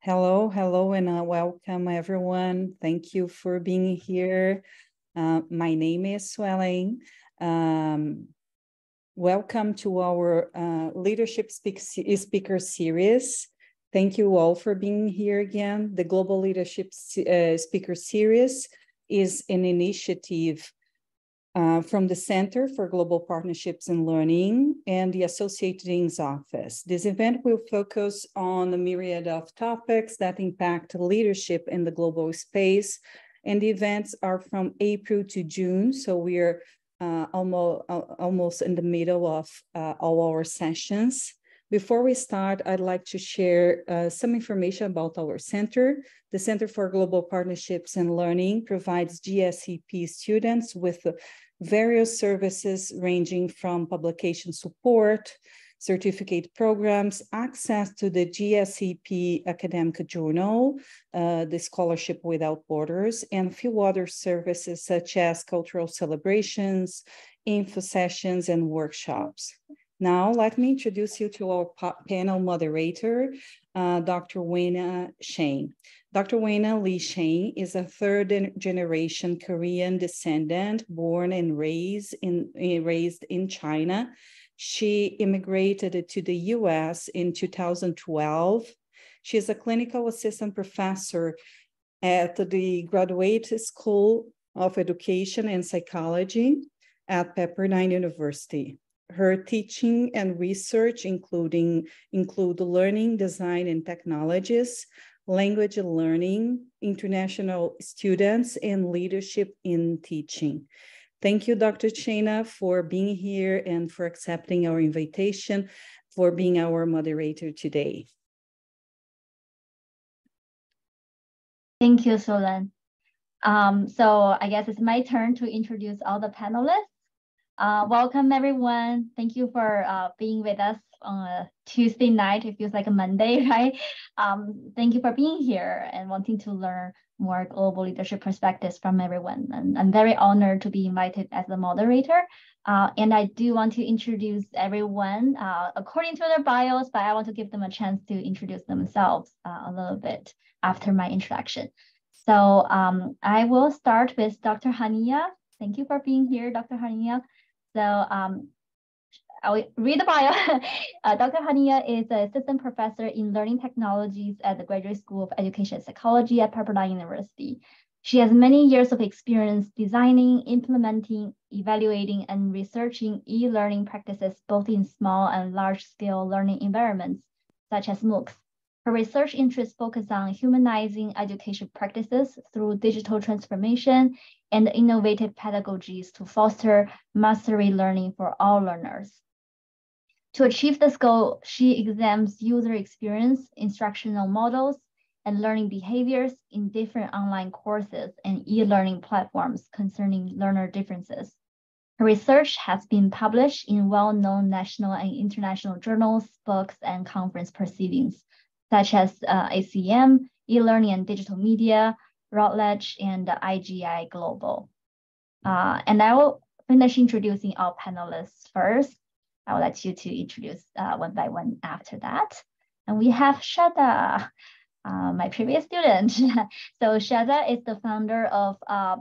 Hello, hello, and uh, welcome everyone. Thank you for being here. Uh, my name is Suelen. Um, welcome to our uh, Leadership Speak Speaker Series. Thank you all for being here again. The Global Leadership uh, Speaker Series is an initiative uh, from the Center for Global Partnerships and Learning and the Associated Dean's Office. This event will focus on a myriad of topics that impact leadership in the global space. And the events are from April to June. So we're uh, almost, uh, almost in the middle of uh, all our sessions. Before we start, I'd like to share uh, some information about our center. The Center for Global Partnerships and Learning provides GSEP students with various services ranging from publication support, certificate programs, access to the GSEP academic journal, uh, the Scholarship Without Borders, and a few other services such as cultural celebrations, info sessions, and workshops. Now, let me introduce you to our panel moderator, uh, Dr. Wena Shane. Dr. Wena Lee Shane is a third generation Korean descendant born and raised in, eh, raised in China. She immigrated to the US in 2012. She is a clinical assistant professor at the Graduate School of Education and Psychology at Pepperdine University. Her teaching and research including include learning, design, and technologies, language learning, international students, and leadership in teaching. Thank you, Dr. Chena, for being here and for accepting our invitation, for being our moderator today. Thank you, Solan. Um, so I guess it's my turn to introduce all the panelists. Uh, welcome everyone. Thank you for uh, being with us on a Tuesday night. It feels like a Monday, right? Um, thank you for being here and wanting to learn more global leadership perspectives from everyone. And I'm very honored to be invited as the moderator. Uh, and I do want to introduce everyone uh, according to their bios, but I want to give them a chance to introduce themselves uh, a little bit after my introduction. So um, I will start with Dr. Hania. Thank you for being here, Dr. Hania. So um, I'll read the bio. uh, Dr. Hania is an assistant professor in learning technologies at the Graduate School of Education Psychology at Pepperdine University. She has many years of experience designing, implementing, evaluating, and researching e-learning practices both in small and large-scale learning environments, such as MOOCs. Her research interests focus on humanizing education practices through digital transformation and innovative pedagogies to foster mastery learning for all learners. To achieve this goal, she examines user experience, instructional models, and learning behaviors in different online courses and e-learning platforms concerning learner differences. Her research has been published in well-known national and international journals, books, and conference proceedings such as uh, ACM, e-learning and digital media, Routledge, and IGI Global. Uh, and I will finish introducing our panelists first. I would like you to introduce uh, one by one after that. And we have Shada, uh, my previous student. so Shada is the founder of uh,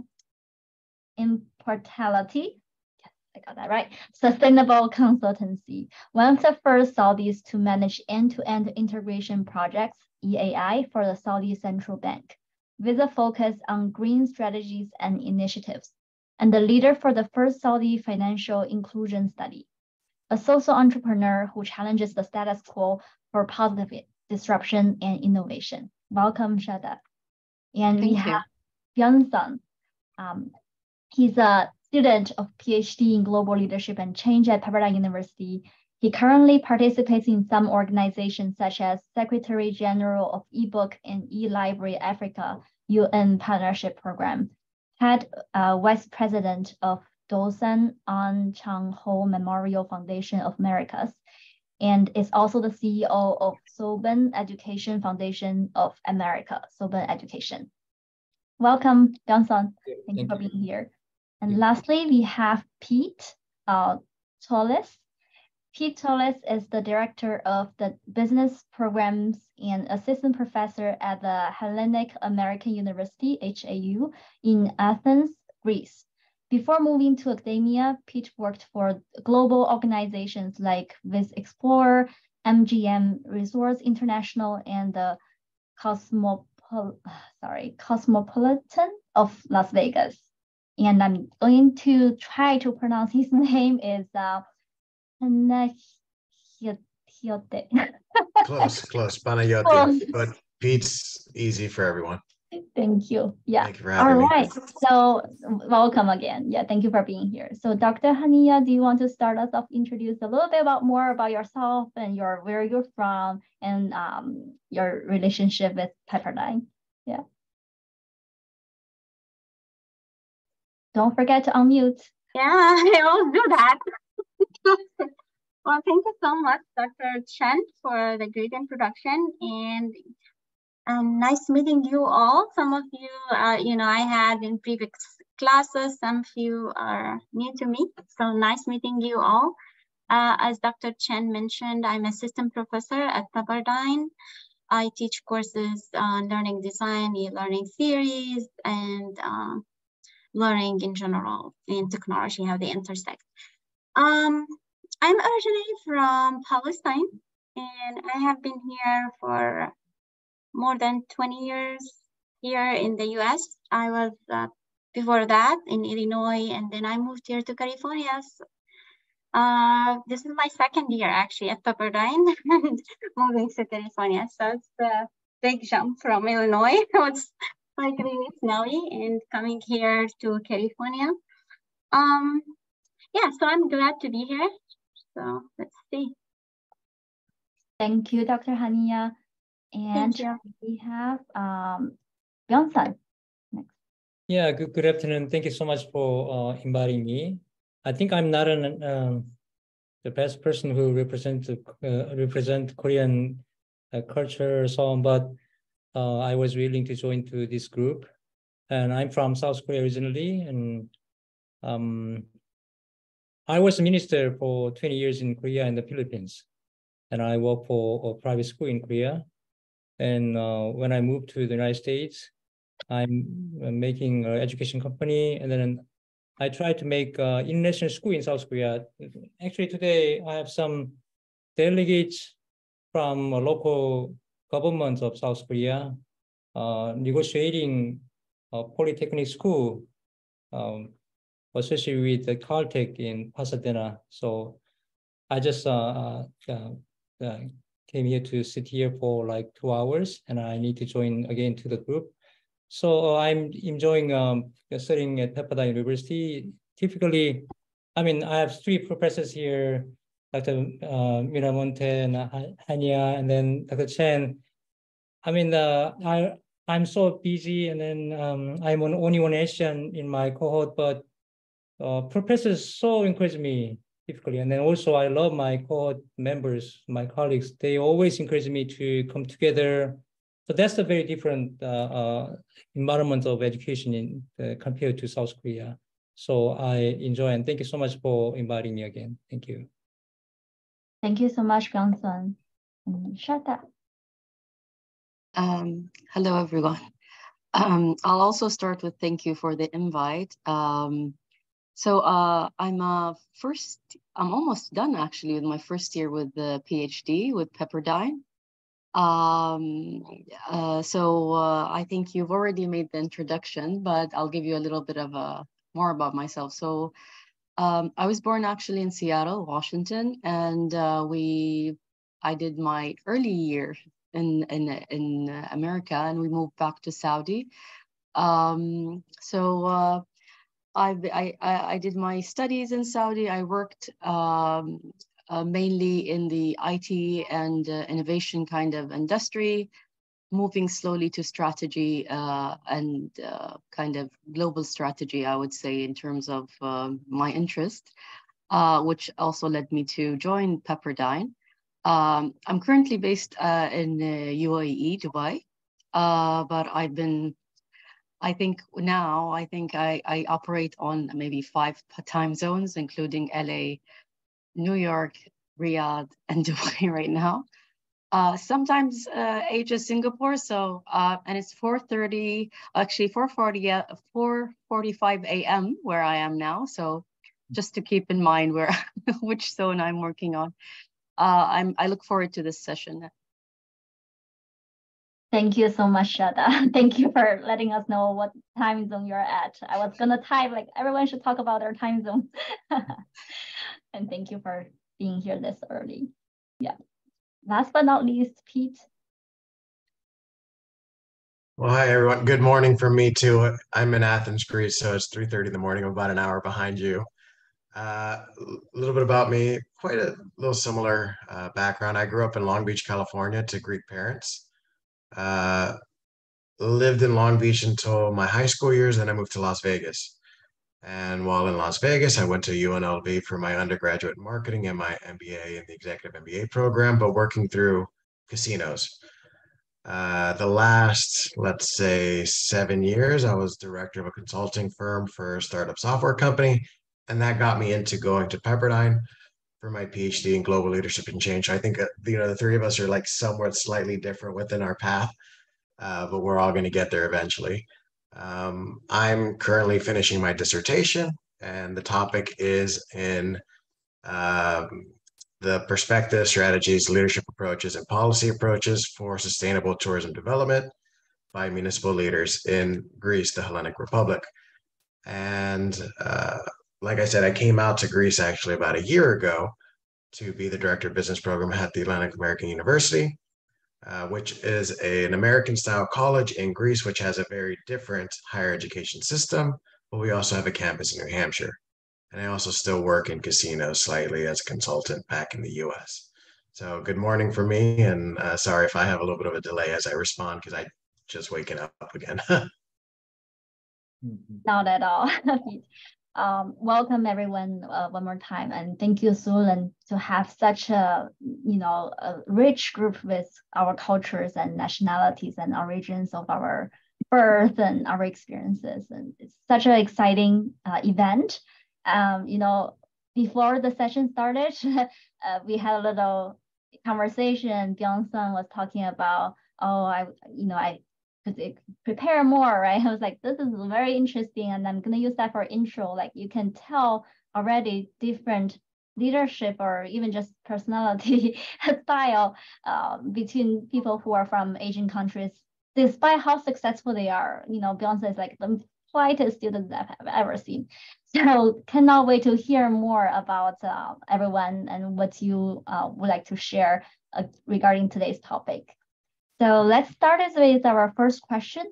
Impartiality, I got that right. Sustainable consultancy. One of the first Saudis to manage end-to-end integration projects, EAI, for the Saudi Central Bank, with a focus on green strategies and initiatives, and the leader for the first Saudi financial inclusion study. A social entrepreneur who challenges the status quo for positive disruption and innovation. Welcome, Shada. And Thank we you. have Byung Um, he's a student of PhD in global leadership and change at Pepperdine University. He currently participates in some organizations such as Secretary General of eBook and eLibrary Africa UN Partnership Program, head uh, Vice President of Dosan Ahn Chang Ho Memorial Foundation of Americas, and is also the CEO of Soban Education Foundation of America, Soban Education. Welcome, Johnson. Thank, Thank you for being here. And lastly, we have Pete uh, Tolles. Pete Tolles is the director of the business programs and assistant professor at the Hellenic American University, HAU, in Athens, Greece. Before moving to academia, Pete worked for global organizations like Viz Explorer, MGM Resorts International, and the Cosmopol sorry, Cosmopolitan of Las Vegas. And I'm going to try to pronounce his name is uh, close, close, Panagiote. But Pete's easy for everyone. Thank you. Yeah. Thank you for having All me. So welcome again. Yeah, thank you for being here. So Dr. Hania, do you want to start us off, introduce a little bit about more about yourself and your where you're from and um, your relationship with Pepperdine? Yeah. Don't forget to unmute. Yeah, I will do that. well, thank you so much, Dr. Chen, for the great introduction. And um, nice meeting you all. Some of you, uh, you know, I had in previous classes, some of you are new to me. So nice meeting you all. Uh, as Dr. Chen mentioned, I'm assistant professor at Pepperdine. I teach courses on learning design, e-learning theories, and um, learning in general in technology, how they intersect. Um, I'm originally from Palestine, and I have been here for more than 20 years here in the US. I was uh, before that in Illinois, and then I moved here to California. So, uh, this is my second year actually at Pepperdine and moving to California. So it's a big jump from Illinois. it's like really snowy and coming here to California. Um, yeah, so I'm glad to be here. So let's see. Thank you, Dr. Hania. And Thank we have um, Byeonsan next. Yeah, good, good afternoon. Thank you so much for uh, inviting me. I think I'm not an, um, the best person who represent uh, represent Korean uh, culture or so on, but uh, I was willing to join to this group. And I'm from South Korea originally, and um, I was a minister for 20 years in Korea and the Philippines, and I worked for a private school in Korea. And uh, when I moved to the United States, I'm uh, making an education company, and then I try to make uh, international school in South Korea. Actually, today I have some delegates from local government of South Korea uh, negotiating a polytechnic school um, associated with the Caltech in Pasadena. So I just uh, uh, uh, came here to sit here for like two hours, and I need to join again to the group. So uh, I'm enjoying um, studying at Pepperdine University. Typically, I mean, I have three professors here, Dr. Uh, Miramonte and Hania, and then Dr. Chen. I mean, uh, I I'm so busy, and then um, I'm on, only one Asian in my cohort, but uh, professors so encourage me typically, and then also I love my cohort members, my colleagues. They always encourage me to come together. So that's a very different uh, uh, environment of education in uh, compared to South Korea. So I enjoy and thank you so much for inviting me again. Thank you. Thank you so much, Byeonsan. And Shata. Um, hello, everyone. Um, I'll also start with thank you for the invite. Um, so uh, I'm uh, first, I'm almost done actually with my first year with the PhD with Pepperdine. Um, uh, so uh, I think you've already made the introduction, but I'll give you a little bit of a more about myself. So um, I was born actually in Seattle, Washington, and uh, we, I did my early year in in in America, and we moved back to Saudi. Um, so I, I I did my studies in Saudi. I worked um, uh, mainly in the IT and uh, innovation kind of industry, moving slowly to strategy uh, and uh, kind of global strategy, I would say, in terms of um, my interest, uh, which also led me to join Pepperdine. Um, I'm currently based uh, in UAE, Dubai, but I've been I think now I think I, I operate on maybe five time zones, including LA, New York, Riyadh, and Dubai right now. Uh, sometimes uh, is Singapore, so uh, and it's 4:30, actually 4:40, 4:45 a.m. where I am now. So just to keep in mind where which zone I'm working on. Uh, I'm I look forward to this session. Thank you so much, Shada. Thank you for letting us know what time zone you're at. I was gonna type like everyone should talk about their time zone. and thank you for being here this early. Yeah. Last but not least, Pete. Well, hi everyone. Good morning from me too. I'm in Athens, Greece, so it's 3:30 in the morning. I'm about an hour behind you. Uh, a little bit about me, quite a little similar uh, background. I grew up in Long Beach, California, to Greek parents. Uh, lived in Long Beach until my high school years, then I moved to Las Vegas. And while in Las Vegas, I went to UNLV for my undergraduate marketing and my MBA in the executive MBA program, but working through casinos. Uh, the last, let's say, seven years, I was director of a consulting firm for a startup software company. And that got me into going to Pepperdine for my PhD in global leadership and change. I think, uh, you know, the three of us are like somewhat slightly different within our path, uh, but we're all going to get there eventually. Um, I'm currently finishing my dissertation, and the topic is in um, the perspective, strategies, leadership approaches, and policy approaches for sustainable tourism development by municipal leaders in Greece, the Hellenic Republic. And uh, like I said, I came out to Greece actually about a year ago to be the director of business program at the Hellenic American University. Uh, which is a, an American style college in Greece, which has a very different higher education system. But we also have a campus in New Hampshire. And I also still work in casinos slightly as a consultant back in the US. So good morning for me. And uh, sorry if I have a little bit of a delay as I respond because I just waking up again. Not at all. um, welcome everyone uh, one more time and thank you Sulan to have such a you know a rich group with our cultures and nationalities and origins of our birth and our experiences. And it's such an exciting uh, event. Um, you know before the session started uh, we had a little conversation. Byung Sun was talking about oh I you know I prepare more, right? I was like, this is very interesting, and I'm gonna use that for intro. Like you can tell already different leadership or even just personality style uh, between people who are from Asian countries, despite how successful they are. You know, Beyonce is like the politest students I've ever seen. So cannot wait to hear more about uh, everyone and what you uh, would like to share uh, regarding today's topic. So let's start with our first question.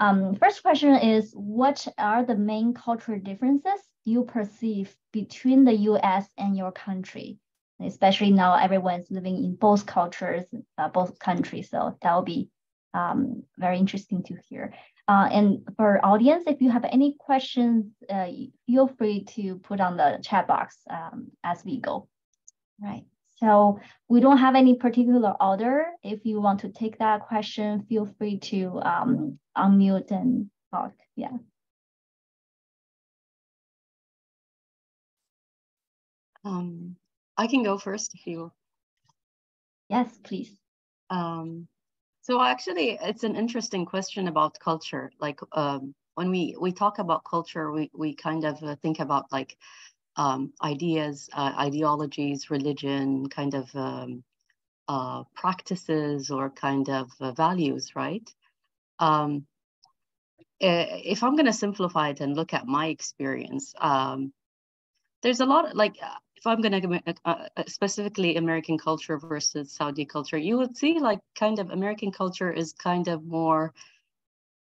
Um, first question is, what are the main cultural differences you perceive between the US and your country? Especially now everyone's living in both cultures, uh, both countries. So that will be um, very interesting to hear. Uh, and for audience, if you have any questions, uh, feel free to put on the chat box um, as we go. Right. So we don't have any particular order. If you want to take that question, feel free to um, unmute and talk. Yeah. Um, I can go first if you. Yes, please. Um, so actually, it's an interesting question about culture. Like um, when we we talk about culture, we we kind of uh, think about like um, ideas, uh, ideologies, religion, kind of um, uh, practices or kind of uh, values, right? Um, if I'm going to simplify it and look at my experience, um, there's a lot of, like uh, if I'm going to uh, uh, specifically American culture versus Saudi culture, you would see like kind of American culture is kind of more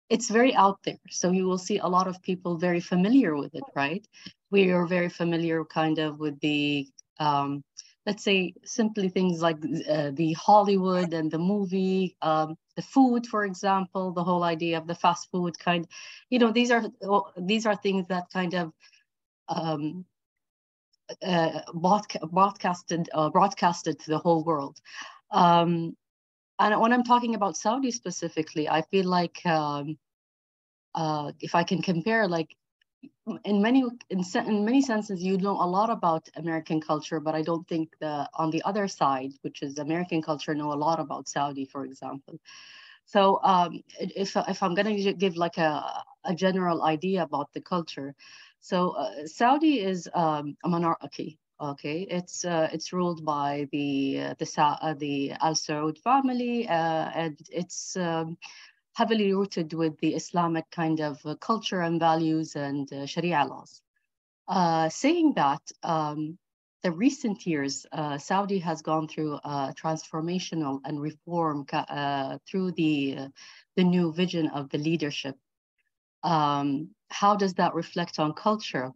it's very out there. So you will see a lot of people very familiar with it, right? We are very familiar kind of with the, um, let's say, simply things like uh, the Hollywood and the movie, um, the food, for example, the whole idea of the fast food kind. You know, these are these are things that kind of um, uh, broadcasted uh, broadcasted to the whole world. Um, and when I'm talking about Saudi specifically, I feel like um, uh, if I can compare, like in many in, in many senses you know a lot about American culture, but I don't think the on the other side, which is American culture, know a lot about Saudi, for example. So um, if if I'm gonna give like a a general idea about the culture, so uh, Saudi is um, a monarchy. Okay, it's uh, it's ruled by the uh, the uh, the Al Saud family, uh, and it's um, heavily rooted with the Islamic kind of uh, culture and values and uh, Sharia laws. Uh, saying that, um, the recent years, uh, Saudi has gone through a transformational and reform uh, through the, uh, the new vision of the leadership. Um, how does that reflect on culture?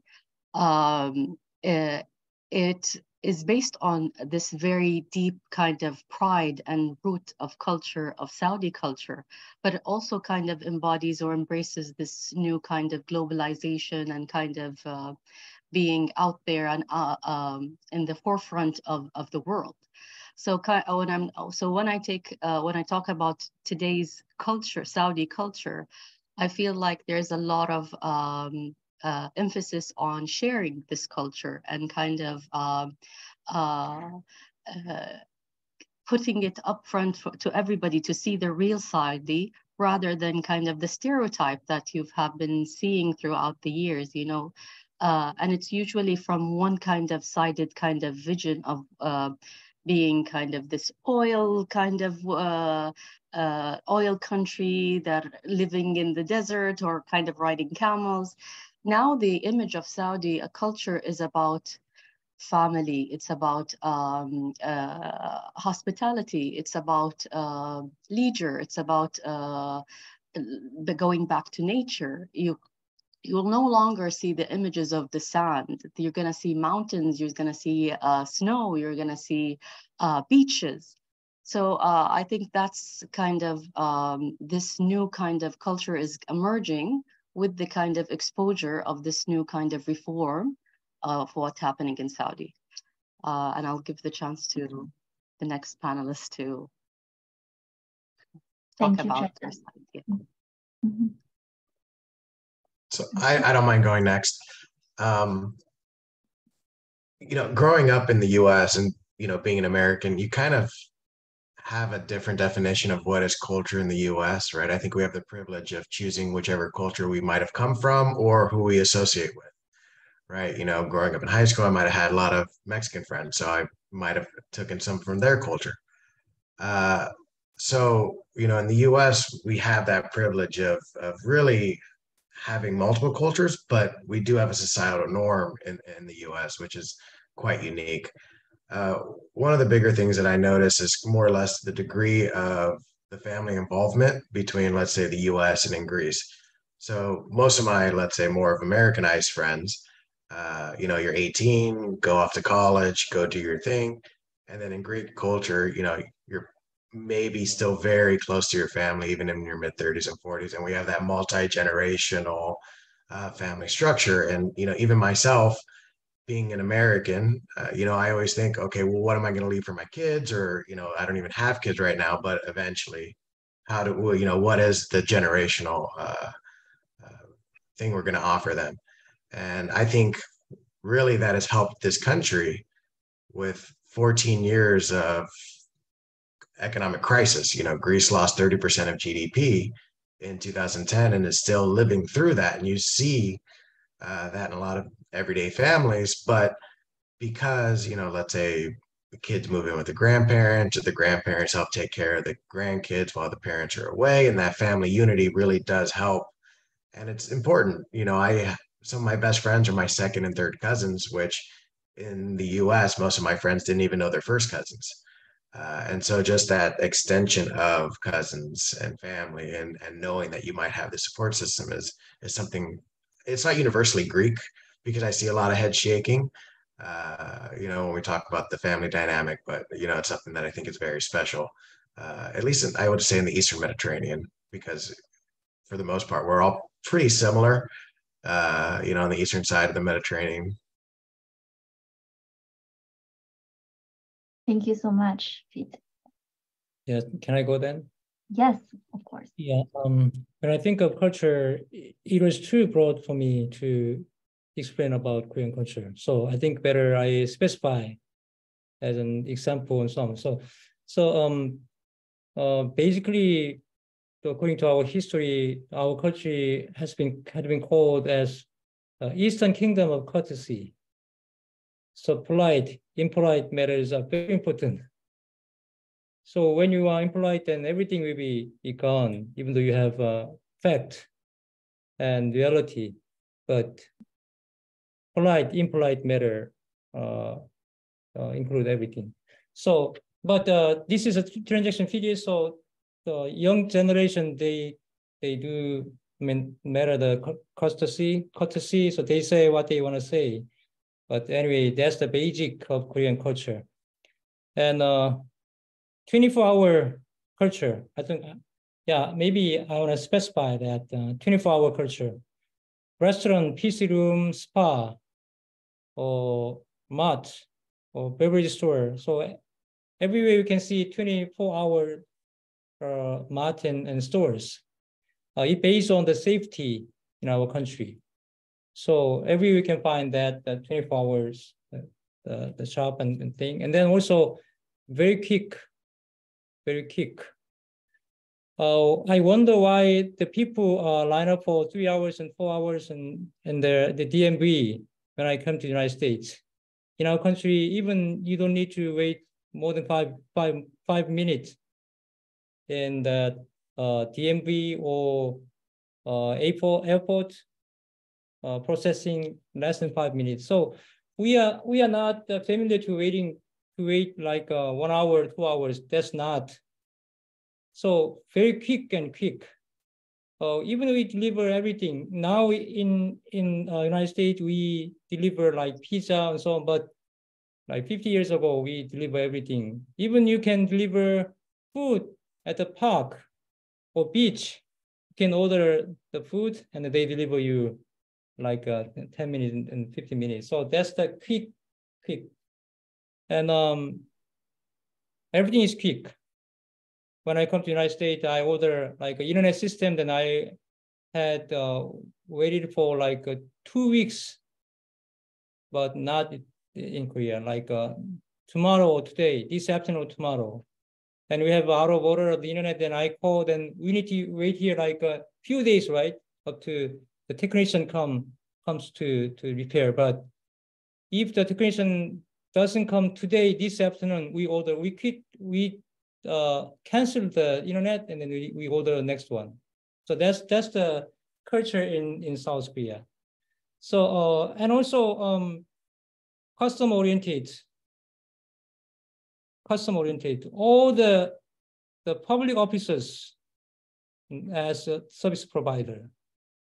Um, it, it is based on this very deep kind of pride and root of culture of Saudi culture, but it also kind of embodies or embraces this new kind of globalization and kind of uh, being out there and uh, um, in the forefront of, of the world. So when I'm so when I take uh, when I talk about today's culture, Saudi culture, I feel like there's a lot of um, uh, emphasis on sharing this culture and kind of um, uh, uh, putting it up front for, to everybody to see the real side the, rather than kind of the stereotype that you have been seeing throughout the years you know? Uh, and it's usually from one kind of sided kind of vision of uh, being kind of this oil kind of uh, uh, oil country that living in the desert or kind of riding camels now the image of Saudi a culture is about family. It's about um, uh, hospitality. It's about uh, leisure. It's about uh, the going back to nature. You you will no longer see the images of the sand. You're going to see mountains. You're going to see uh, snow. You're going to see uh, beaches. So uh, I think that's kind of um, this new kind of culture is emerging with the kind of exposure of this new kind of reform of what's happening in Saudi. Uh, and I'll give the chance to the next panelist to talk Thank about you, their side. Yeah. Mm-hmm. So I, I don't mind going next. Um, you know, growing up in the US and, you know, being an American, you kind of have a different definition of what is culture in the US, right? I think we have the privilege of choosing whichever culture we might have come from or who we associate with, right? You know, growing up in high school, I might have had a lot of Mexican friends, so I might have taken some from their culture. Uh, so, you know, in the US, we have that privilege of, of really having multiple cultures, but we do have a societal norm in, in the US, which is quite unique. Uh, one of the bigger things that I notice is more or less the degree of the family involvement between, let's say, the US and in Greece. So most of my, let's say, more of Americanized friends, uh, you know, you're 18, go off to college, go do your thing. And then in Greek culture, you know, you're maybe still very close to your family, even in your mid 30s and 40s. And we have that multi generational uh, family structure. And, you know, even myself, being an American, uh, you know, I always think, okay, well, what am I going to leave for my kids? Or, you know, I don't even have kids right now, but eventually, how do, well, you know, what is the generational uh, uh, thing we're going to offer them? And I think really that has helped this country with 14 years of economic crisis. You know, Greece lost 30% of GDP in 2010 and is still living through that. And you see uh, that in a lot of everyday families. But because, you know, let's say the kids move in with the grandparents, the grandparents help take care of the grandkids while the parents are away, and that family unity really does help. And it's important. You know, I some of my best friends are my second and third cousins, which in the US, most of my friends didn't even know their first cousins. Uh, and so just that extension of cousins and family and, and knowing that you might have the support system is is something it's not universally Greek because I see a lot of head shaking. Uh, you know, when we talk about the family dynamic, but you know, it's something that I think is very special. Uh, at least in, I would say in the Eastern Mediterranean, because for the most part, we're all pretty similar. Uh, you know, on the eastern side of the Mediterranean. Thank you so much, Pete. Yeah, can I go then? Yes, of course. Yeah. Um, when I think of culture, it was too broad for me to explain about Korean culture. So I think better I specify as an example and so on. So, so um, uh, basically, according to our history, our country has been had been called as uh, Eastern Kingdom of Courtesy. So polite, impolite matters are very important. So when you are impolite, then everything will be, gone, even though you have uh, fact and reality. But polite, impolite matter uh, uh, include everything. So, but uh, this is a transaction video, so the young generation they they do mean matter the courtesy courtesy, so they say what they want to say. But anyway, that's the basic of Korean culture, and uh, 24 hour culture. I think, yeah, maybe I want to specify that uh, 24 hour culture, restaurant, PC room, spa, or mart, or beverage store. So everywhere you can see 24 hour uh, mart and, and stores. Uh, it based on the safety in our country. So everywhere you can find that, that 24 hours, uh, the, the shop and, and thing. And then also very quick very quick. Uh, I wonder why the people uh, line up for three hours and four hours and, and the, the DMV when I come to the United States. In our country, even you don't need to wait more than five, five, five minutes in the uh, DMV or uh, airport, airport uh, processing less than five minutes. So we are we are not uh, familiar to waiting to wait like uh, one hour, two hours. That's not. So very quick and quick. Uh, even we deliver everything now in in uh, United States we deliver like pizza and so on, but like 50 years ago we deliver everything. Even you can deliver food at the park or beach. You can order the food and they deliver you like uh, 10 minutes and 15 minutes. So that's the quick, quick and um, everything is quick. When I come to United States, I order like an internet system. Then I had uh, waited for like uh, two weeks, but not in Korea. Like uh, tomorrow or today, this afternoon, or tomorrow. And we have out of order of the internet. Then I call. Then we need to wait here like a few days, right, up to the technician come comes to to repair. But if the technician doesn't come today, this afternoon, we order, we quit, we uh, cancel the internet and then we, we order the next one. So that's that's the culture in, in South Korea. So, uh, and also um, custom oriented, custom oriented, all the, the public officers as a service provider.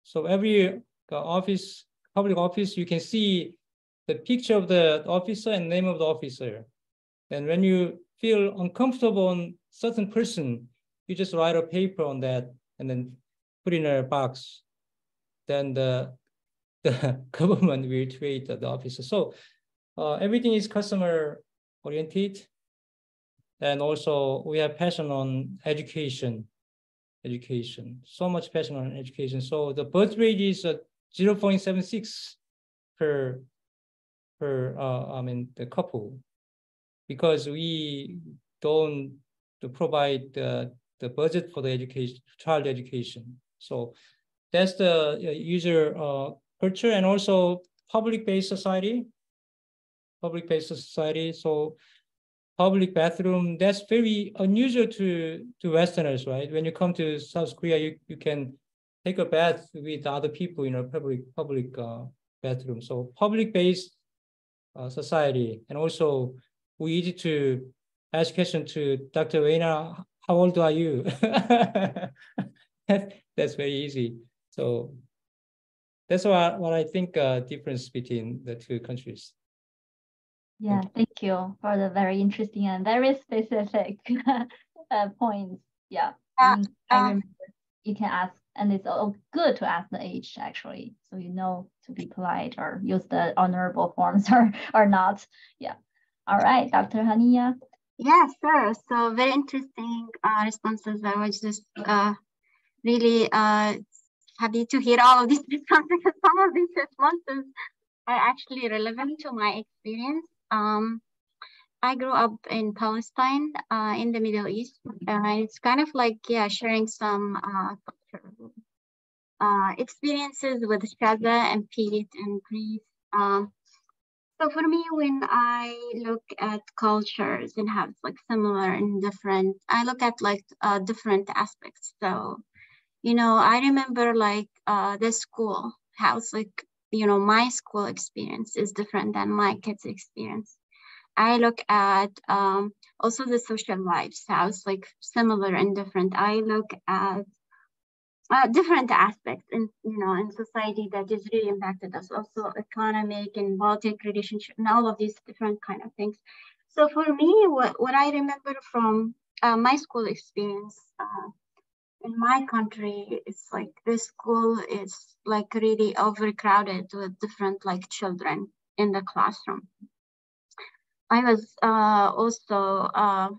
So every office, public office, you can see the picture of the officer and name of the officer. And when you feel uncomfortable on certain person, you just write a paper on that and then put in a box. Then the, the government will treat the officer. So uh, everything is customer oriented. And also we have passion on education, education, so much passion on education. So the birth rate is uh, 0.76 per per uh, I mean the couple because we don't provide the, the budget for the education child education. So that's the uh, user uh, culture and also public-based society, public-based society. So public bathroom, that's very unusual to, to Westerners, right? When you come to South Korea, you, you can take a bath with other people in a public public uh, bathroom. So public-based uh, society. And also we need to ask question to Dr. Reina, how old are you? that's very easy. So that's what, what I think uh, difference between the two countries. Yeah, thank you for the very interesting and very specific uh, points. Yeah, uh, I remember you can ask and it's all good to ask the age actually so you know to be polite or use the honorable forms or or not yeah all right dr hania Yeah, sure. So very interesting uh, responses. I was just uh, really uh, happy to hear all of these responses because some of these responses are actually relevant to my experience. Um, I grew up in Palestine, uh, in the Middle East. Uh, it's kind of like, yeah, sharing some uh, uh experiences with Shaza and Pete and Greece. Um, so for me, when I look at cultures and have like similar and different, I look at like uh, different aspects. So, you know, I remember like uh, the school, it's like, you know, my school experience is different than my kids' experience. I look at um, also the social lives, it's like similar and different. I look at uh, different aspects in you know in society that is really impacted us. Also economic and political relationship and all of these different kind of things. So for me what, what i remember from uh, my school experience uh, in my country it's like this school is like really overcrowded with different like children in the classroom. I was uh, also uh,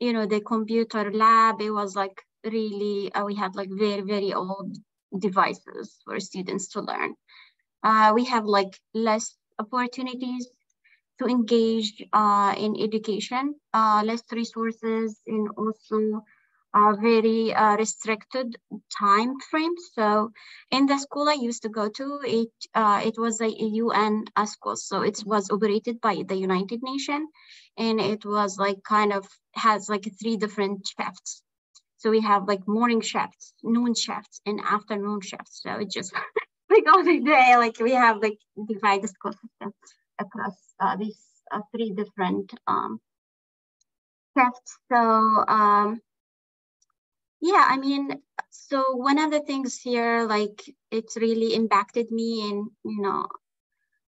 you know the computer lab it was like really uh, we had like very very old devices for students to learn. Uh, we have like less opportunities to engage uh, in education uh, less resources and also a very uh, restricted time frame. So in the school i used to go to it uh, it was a un school. So it was operated by the united nations and it was like kind of has like three different shifts so we have like morning shifts, noon shifts, and afternoon shifts. So it just like all the day, like we have like divide the school system across uh, these uh, three different um, shifts. So um, yeah, I mean, so one of the things here, like it's really impacted me and, you know,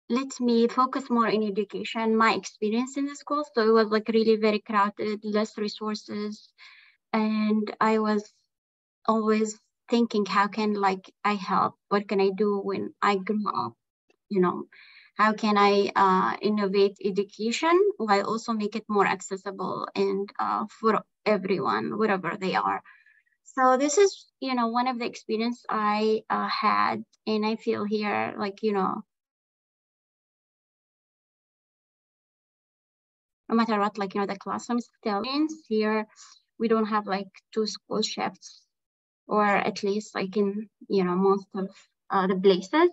let me focus more in education, my experience in the school. So it was like really very crowded, less resources, and i was always thinking how can like i help? What can i do when i grow up? You know how can i uh, innovate education while also make it more accessible and uh, for everyone wherever they are? So this is you know one of the experience i uh, had and i feel here like you know no matter what like you know the classroom still here we don't have like two school shifts or at least like in you know most of uh, the places.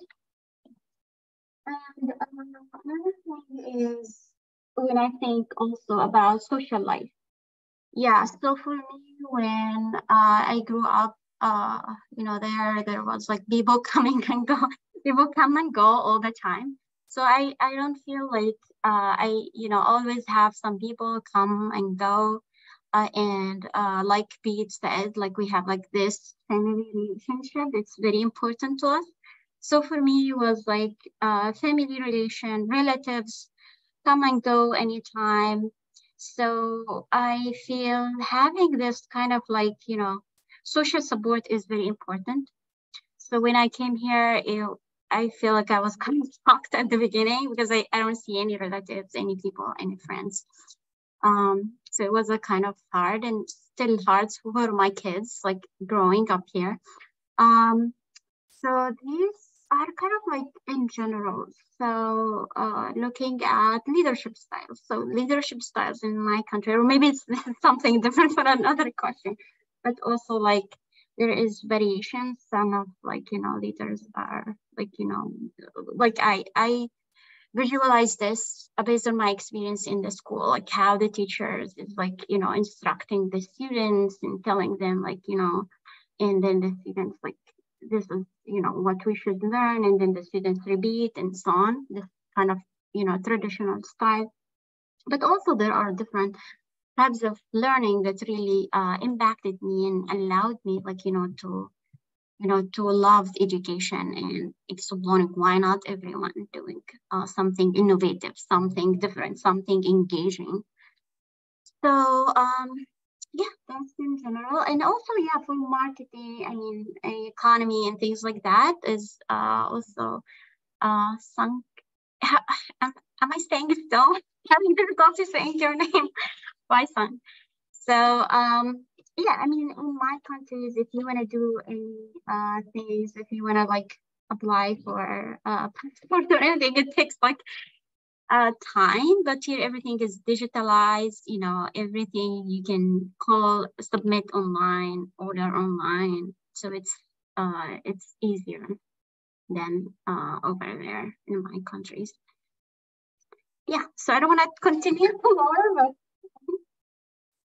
And um, another thing is when i think also about social life. Yeah so for me when uh, i grew up uh, you know there there was like people coming and go people come and go all the time. So i i don't feel like uh, i you know always have some people come and go uh, and uh, like Pete said, like we have like this family relationship. It's very important to us. So for me, it was like uh, family relation, relatives come and go anytime. So I feel having this kind of like, you know, social support is very important. So when I came here, it, I feel like I was kind of shocked at the beginning because I, I don't see any relatives, any people, any friends. Um, so it was a kind of hard and still hard for my kids, like growing up here. Um, so these are kind of like in general. So uh, looking at leadership styles. So leadership styles in my country, or maybe it's something different for another question, but also like there is variation. Some of like, you know, leaders are like, you know, like I, I visualize this based on my experience in the school, like how the teachers is like, you know, instructing the students and telling them like, you know, and then the students like, this is, you know, what we should learn. And then the students repeat and so on, this kind of, you know, traditional style. But also there are different types of learning that really uh, impacted me and allowed me like, you know, to you know, to love education and it's exploring why not everyone doing uh, something innovative, something different, something engaging. So um, yeah, that's in general. And also, yeah, for marketing, I mean, economy and things like that is uh, also uh, some, am, am I saying still? Having difficulty saying your name. fun. So um, yeah, I mean, in my countries, if you want to do any uh, things, if you want to like apply for a passport or anything, it takes like uh, time, but here everything is digitalized. You know, everything you can call, submit online, order online. So it's uh, it's easier than uh, over there in my countries. Yeah, so I don't want to continue more, but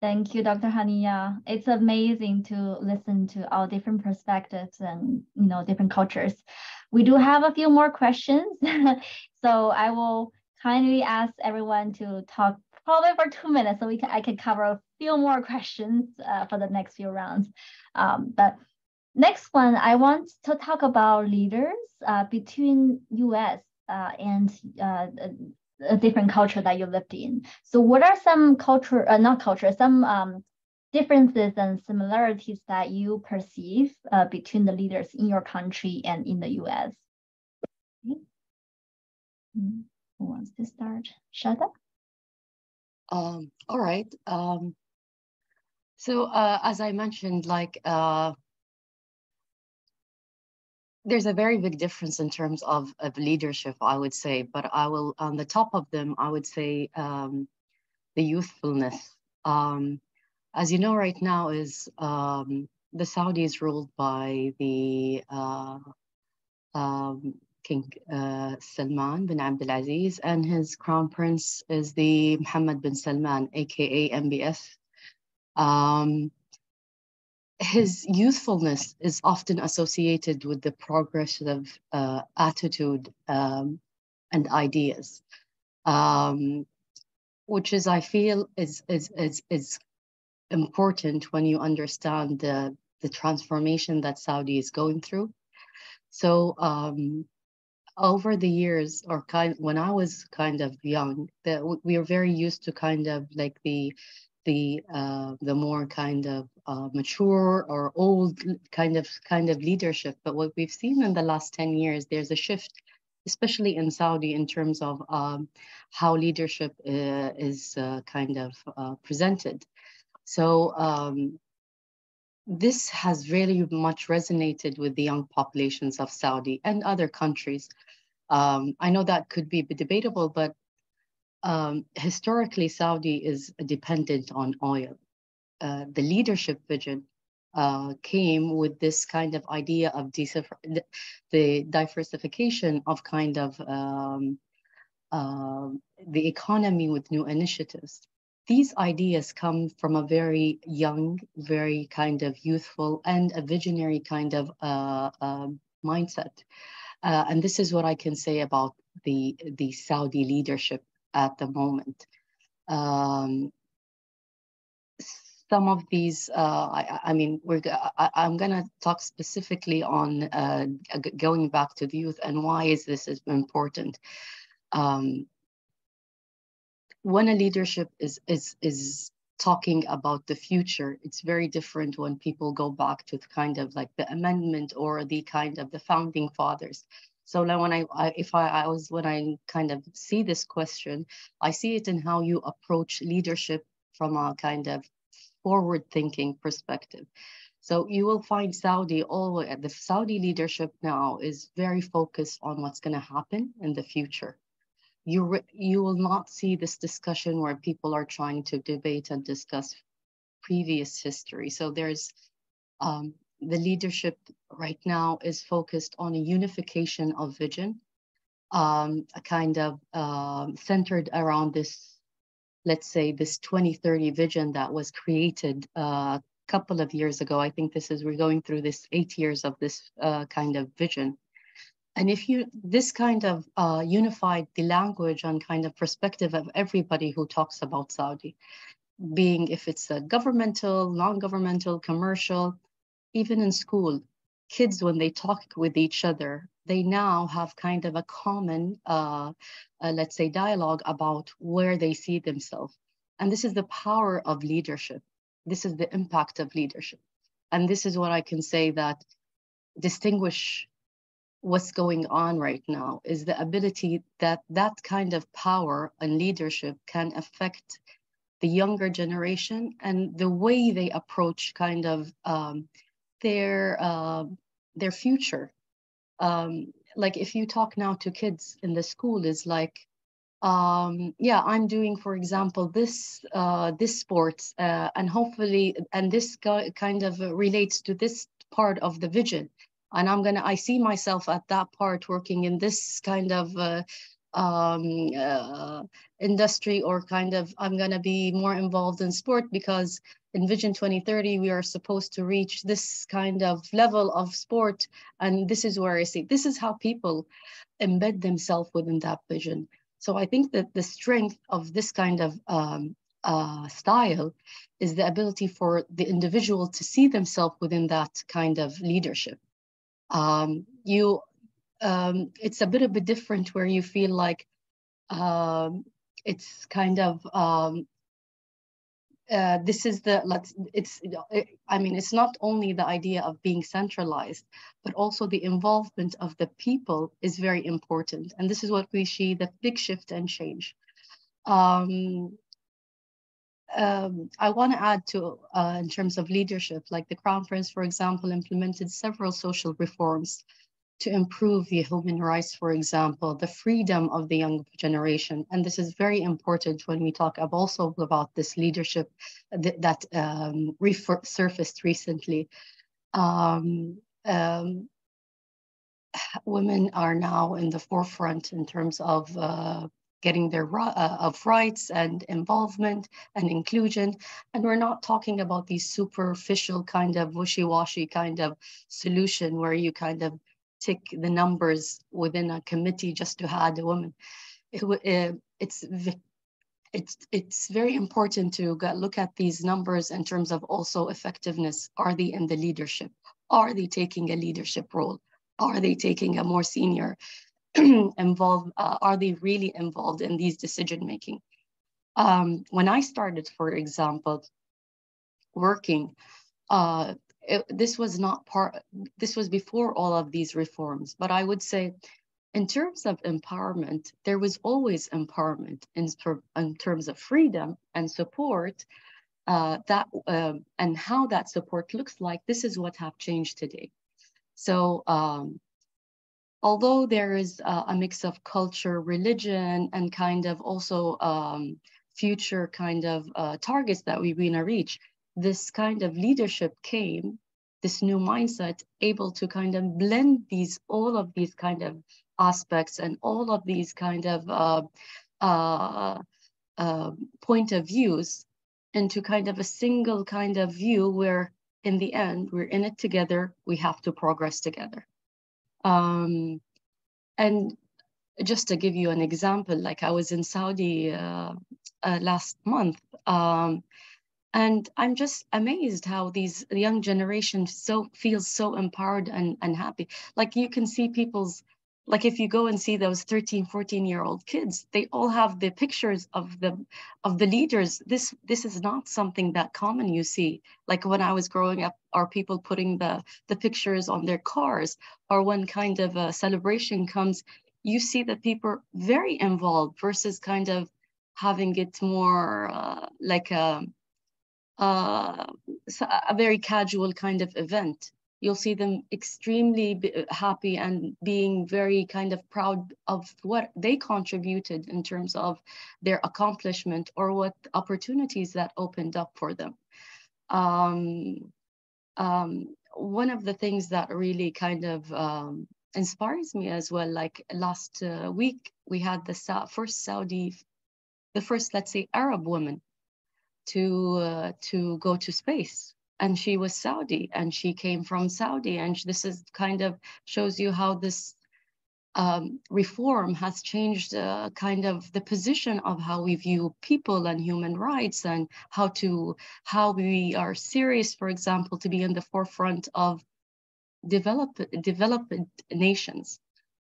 Thank you, Dr. Hania. It's amazing to listen to all different perspectives and you know different cultures. We do have a few more questions, so I will kindly ask everyone to talk probably for two minutes so we can I can cover a few more questions uh, for the next few rounds. Um, but next one, I want to talk about leaders uh, between U.S. Uh, and uh, a different culture that you lived in. So, what are some culture, uh, not culture, some um, differences and similarities that you perceive uh, between the leaders in your country and in the U.S.? Okay. Hmm. Who wants to start? Shada? Um, all right. Um, so uh, as I mentioned, like uh, there's a very big difference in terms of, of leadership, I would say. But I will, on the top of them, I would say um, the youthfulness. Um, as you know, right now is um, the Saudis ruled by the uh, um, King uh, Salman bin Abdulaziz, and his crown prince is the Mohammed bin Salman, aka MBS. Um, his youthfulness is often associated with the progressive uh, attitude um, and ideas, um, which is, I feel, is, is, is, is important when you understand the, the transformation that Saudi is going through. So um, over the years or kind when i was kind of young that we are very used to kind of like the the uh, the more kind of uh, mature or old kind of kind of leadership but what we've seen in the last 10 years there's a shift especially in saudi in terms of um, how leadership uh, is uh, kind of uh, presented so um, this has really much resonated with the young populations of Saudi and other countries. Um, I know that could be debatable, but um, historically, Saudi is dependent on oil. Uh, the leadership vision uh, came with this kind of idea of the diversification of kind of um, uh, the economy with new initiatives these ideas come from a very young, very kind of youthful and a visionary kind of uh, uh, mindset. Uh, and this is what I can say about the, the Saudi leadership at the moment. Um, some of these, uh, I, I, mean, we're, I, am going to talk specifically on uh, going back to the youth and why is this is important. Um, when a leadership is is is talking about the future it's very different when people go back to the kind of like the amendment or the kind of the founding fathers so now when I, I if I, I was when i kind of see this question i see it in how you approach leadership from a kind of forward thinking perspective so you will find Saudi all the Saudi leadership now is very focused on what's going to happen in the future you re- you will not see this discussion where people are trying to debate and discuss previous history. So there's um, the leadership right now is focused on a unification of vision, um, a kind of um, centered around this, let's say, this 2030 vision that was created a uh, couple of years ago. I think this is, we're going through this eight years of this uh, kind of vision. And if you, this kind of uh, unified the language and kind of perspective of everybody who talks about Saudi, being if it's a governmental, non-governmental, commercial, even in school, kids, when they talk with each other, they now have kind of a common, uh, uh, let's say, dialogue about where they see themselves. And this is the power of leadership. This is the impact of leadership. And this is what I can say that distinguish what's going on right now is the ability that that kind of power and leadership can affect the younger generation and the way they approach kind of um, their uh, their future. Um, like if you talk now to kids in the school, is like, um, yeah, I'm doing, for example, this uh, this sport, uh, and hopefully, and this kind of relates to this part of the vision and i'm gonna i see myself at that part working in this kind of uh, um, uh, industry or kind of I'm going to be more involved in sport because in Vision 2030 we are supposed to reach this kind of level of sport and this is where I see this is how people embed themselves within that vision. So I think that the strength of this kind of um, uh, style is the ability for the individual to see themselves within that kind of leadership. Um, you um, it's a bit of a different where you feel like um, it's kind of um, uh, this is the let's it's it, i mean it's not only the idea of being centralized but also the involvement of the people is very important. And this is what we see the big shift and change. Um, um, I want to add to, uh, in terms of leadership, like the Crown Prince, for example, implemented several social reforms to improve the human rights, for example, the freedom of the young generation. And this is very important when we talk also about this leadership that, that um, resurfaced recently. Um, um, women are now in the forefront in terms of uh, getting their uh, of rights and involvement and inclusion. And we're not talking about these superficial kind of wishy-washy kind of solution where you kind of tick the numbers within a committee just to add a woman. It, it, it's it's it's very important to look at these numbers in terms of also effectiveness. Are they in the leadership? Are they taking a leadership role? Are they taking a more senior involved? Uh, are they really involved in these decision making? Um, when I started, for example, working, uh, it, this was not part, this was before all of these reforms, but I would say in terms of empowerment, there was always empowerment in, in terms of freedom and support uh, that um, and how that support looks like. This is what have changed today. So um, although there is a mix of culture, religion, and kind of also um, future kind of uh, targets that we want to reach, this kind of leadership came, this new mindset, able to kind of blend these, all of these kind of aspects and all of these kind of uh, uh, uh, point of views into kind of a single kind of view where in the end, we're in it together, we have to progress together. Um, and just to give you an example, like I was in Saudi uh, uh, last month, um, and i'm just amazed how these young generation so feels so empowered and, and happy. Like you can see people's like if you go and see those 13 14 year old kids they all have the pictures of the of the leaders. This this is not something that common you see. Like when i was growing up are people putting the the pictures on their cars? Or when kind of a celebration comes you see that people are very involved versus kind of having it more uh, like a uh, a very casual kind of event. You'll see them extremely uh, happy and being very kind of proud of what they contributed in terms of their accomplishment or what opportunities that opened up for them. Um, um, one of the things that really kind of um, inspires me as well, like last uh, week, we had the first Saudi, the first, let's say, Arab woman to uh, to go to space. And she was saudi and she came from saudi and this is kind of shows you how this um, reform has changed uh, kind of the position of how we view people and human rights and how to how we are serious for example to be in the forefront of develop developed nations.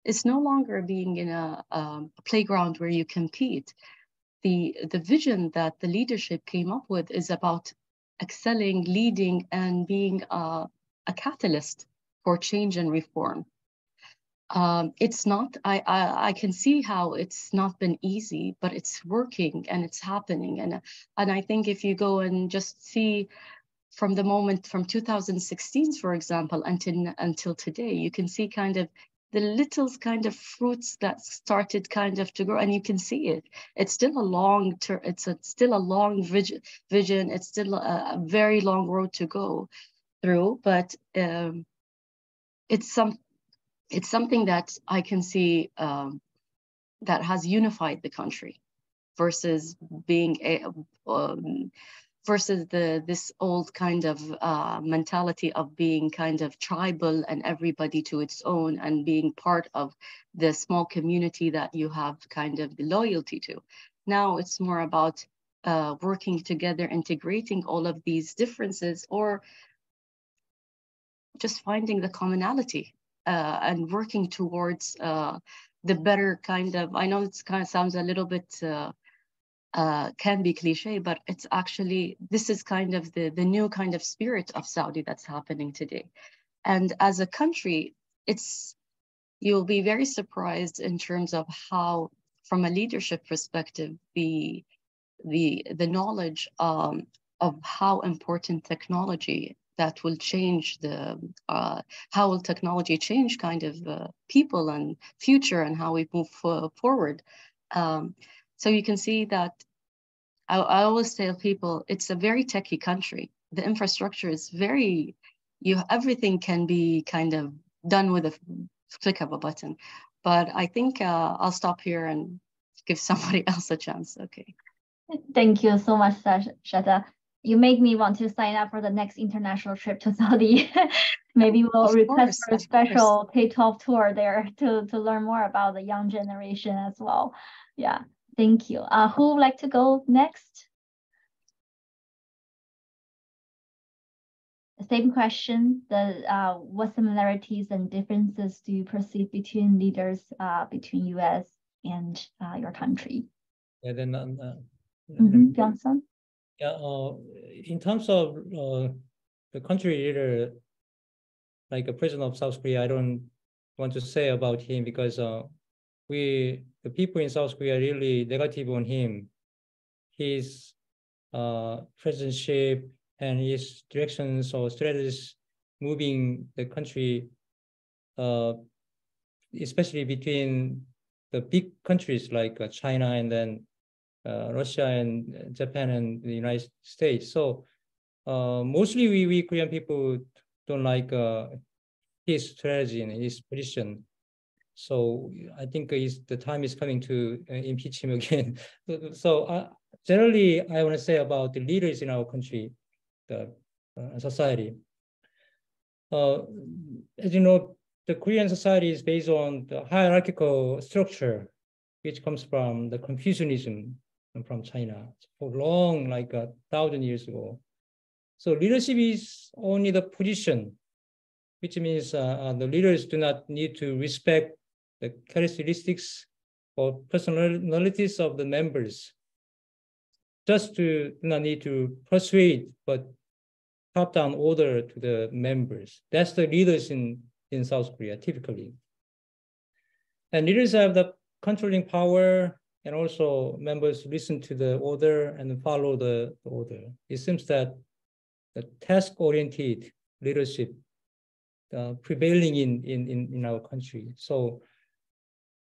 It's no longer being in a, um, a playground where you compete the, the vision that the leadership came up with is about excelling, leading, and being a, a catalyst for change and reform. um, it's not I, I, I can see how it's not been easy but it's working and it's happening and and i think if you go and just see from the moment from 2016 for example until until today you can see kind of the little kind of fruits that started kind of to grow and you can see it. It's still a long term it's a, still a long vision vision. It's still a, a very long road to go through but um, it's some it's something that I can see um, that has unified the country versus being a, um, versus the this old kind of uh, mentality of being kind of tribal and everybody to its own and being part of the small community that you have kind of the loyalty to. Now it's more about uh, working together, integrating all of these differences, or just finding the commonality uh, and working towards uh, the better kind of, I know it kind of sounds a little bit, uh, can be cliche, but it's actually, this is kind of the, the new kind of spirit of Saudi that's happening today. And as a country, it's, you'll be very surprised in terms of how, from a leadership perspective, the, the, the knowledge um, of how important technology that will change the uh, how will technology change kind of uh, people and future and how we move forward. Um, so you can see that I, I, always tell people it's a very techy country. The infrastructure is very you everything can be kind of done with a click of a button. But I think uh, I'll stop here and give somebody else a chance. Okay. Thank you so much, Shada you make me want to sign up for the next international trip to Saudi. Maybe we'll of request course, for a special K-12 tour there to, to learn more about the young generation as well. Yeah, thank you. Uh, who would like to go next? Same question, the uh, what similarities and differences do you perceive between leaders uh, between US and uh, your country? Yeah, then, uh, mm -hmm. Johnson? Yeah, uh, in terms of uh, the country leader, like a president of South Korea, I don't want to say about him because uh, we, the people in South Korea, really negative on him. His uh, presidency and his directions or strategies moving the country, uh, especially between the big countries like uh, China and then uh, Russia and Japan and the United States. So uh, mostly we, we Korean people don't like uh, his strategy and his position. So I think the time is coming to uh, impeach him again. so uh, generally, I want to say about the leaders in our country, the uh, society. as you know, the Korean society is based on the hierarchical structure, which comes from the Confucianism from China for long, like a thousand years ago. So leadership is only the position, which means uh, uh, the leaders do not need to respect the characteristics or personalities of the members. Just to not need to persuade, but top-down order to the members. That's the leaders in, in South Korea, typically. And leaders have the controlling power and also members listen to the order and follow the, order. It seems that the task-oriented leadership uh, prevailing in, in, in, in our country. So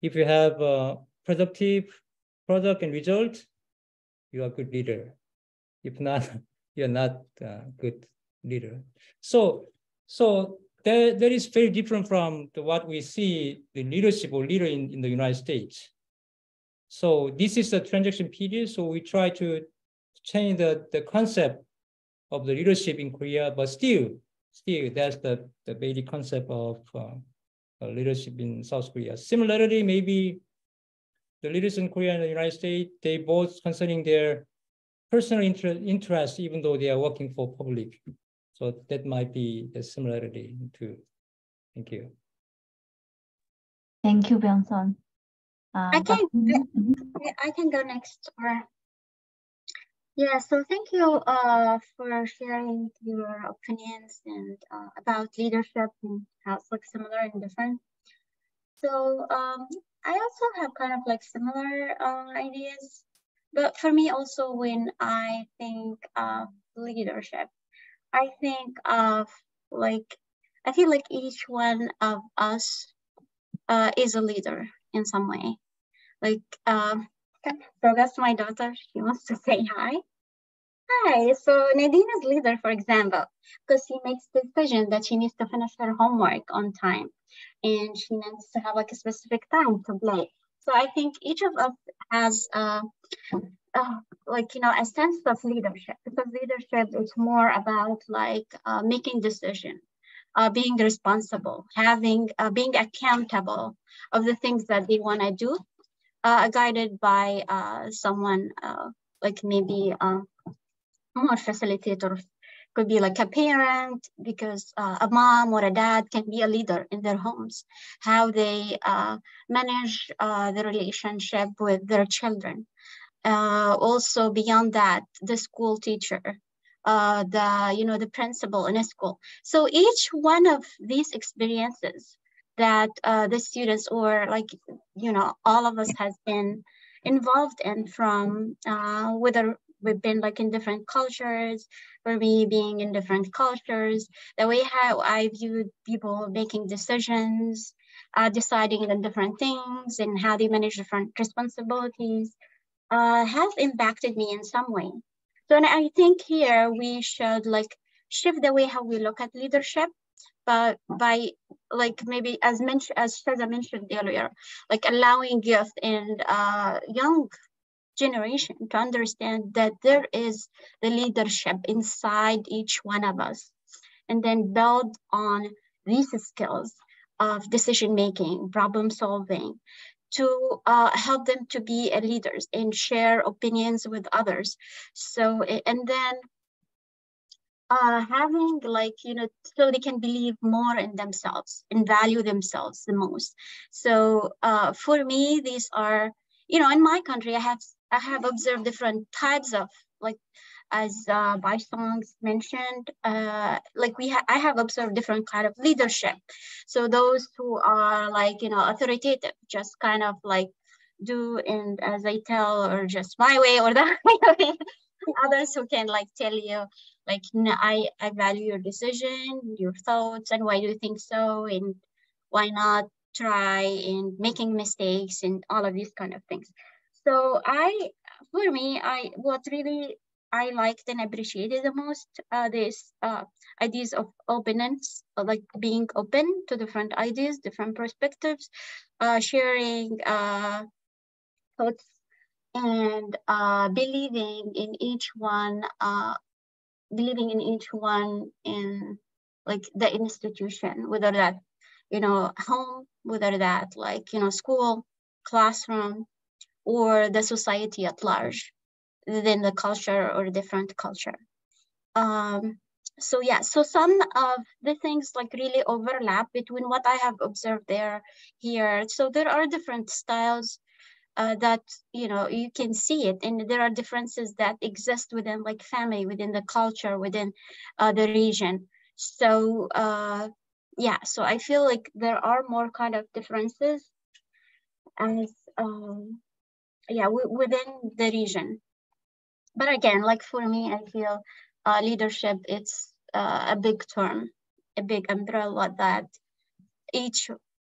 if you have a productive product and result, you are a good leader. If not, you're not a good leader. So, so that, that is very different from the, what we see the leadership or leader in, in the United States. So this is the transaction period. So we try to change the, the concept of the leadership in Korea, but still, still that's the, the basic concept of uh, leadership in South Korea. Similarly, maybe the leaders in Korea and the United States, they both concerning their personal inter interest, even though they are working for public. So that might be a similarity too. Thank you. Thank you, Byung-sun. Um, I can mm-hmm. I can go next or yeah so thank you uh, for sharing your opinions and uh, about leadership and how it's like similar and different So um, I also have kind of like similar uh, ideas, but for me also when I think of leadership, I think of like I feel like each one of us uh, is a leader in some way. Like um, so that's my daughter. She wants to say hi. Hi. So Nadine is leader, for example, because she makes the decision that she needs to finish her homework on time and she needs to have like a specific time to play. So I think each of us has uh, uh, like, you know, a sense of leadership because leadership is more about like uh, making decisions. Uh, being responsible, having, being accountable of the things that they want to do, guided by someone like maybe more facilitator could be like a parent because uh, a mom or a dad can be a leader in their homes. How they uh, manage uh, the relationship with their children. Uh, also beyond that the school teacher uh, the you know the principal in a school. So each one of these experiences that uh, the students or like you know all of us has been involved in from whether we've been like in different cultures for me being in different cultures. The way how i viewed people making decisions uh, deciding on different things and how they manage different responsibilities uh, have impacted me in some way. So and i think here we should like shift the way how we look at leadership but by like maybe as mentioned as Shaza mentioned earlier, like allowing youth and uh, young generation to understand that there is the leadership inside each one of us. And then build on these skills of decision making problem solving to uh, help them to be leaders and share opinions with others. So and then uh, having like you know so they can believe more in themselves and value themselves the most. So uh, for me these are you know in my country i have I have observed different types of like as uh, Songs mentioned, uh, like we ha- I have observed different kind of leadership. So those who are like you know authoritative, just kind of like do and as I tell, or just my way or the way. Others who can like tell you like I I value your decision, your thoughts, and why do you think so, and why not try and making mistakes and all of these kind of things. So I, for me, I what really I liked and appreciated the most uh, this uh, ideas of openness, uh, like being open to different ideas, different perspectives, uh, sharing uh, thoughts, and uh, believing in each one, uh, believing in each one in like the institution, whether that you know home, whether that like you know school, classroom, or the society at large within the culture or different culture. Um, so yeah, so some of the things like really overlap between what I have observed there here. So there are different styles uh, that you know you can see it, and there are differences that exist within like family, within the culture, within uh, the region. So uh, yeah, so I feel like there are more kind of differences as um, yeah within the region. But again like for me i feel uh, leadership it's uh, a big term a big umbrella that each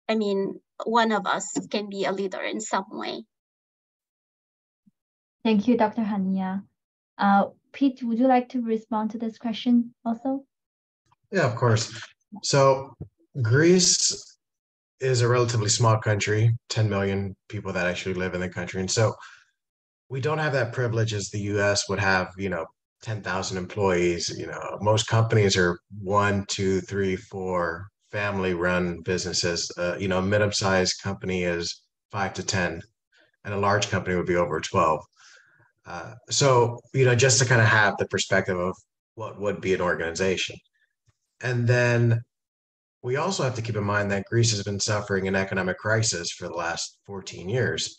i mean one of us can be a leader in some way. Thank you dr hania. Uh, pete would you like to respond to this question also? Yeah of course. So greece is a relatively small country, 10 million people that actually live in the country. And so we don't have that privilege as the US would have, you know, 10,000 employees. You know, most companies are one, two, three, four family run businesses. Uh, you know, a medium sized company is five to 10, and a large company would be over 12. Uh, so, you know, just to kind of have the perspective of what would be an organization. And then we also have to keep in mind that Greece has been suffering an economic crisis for the last 14 years.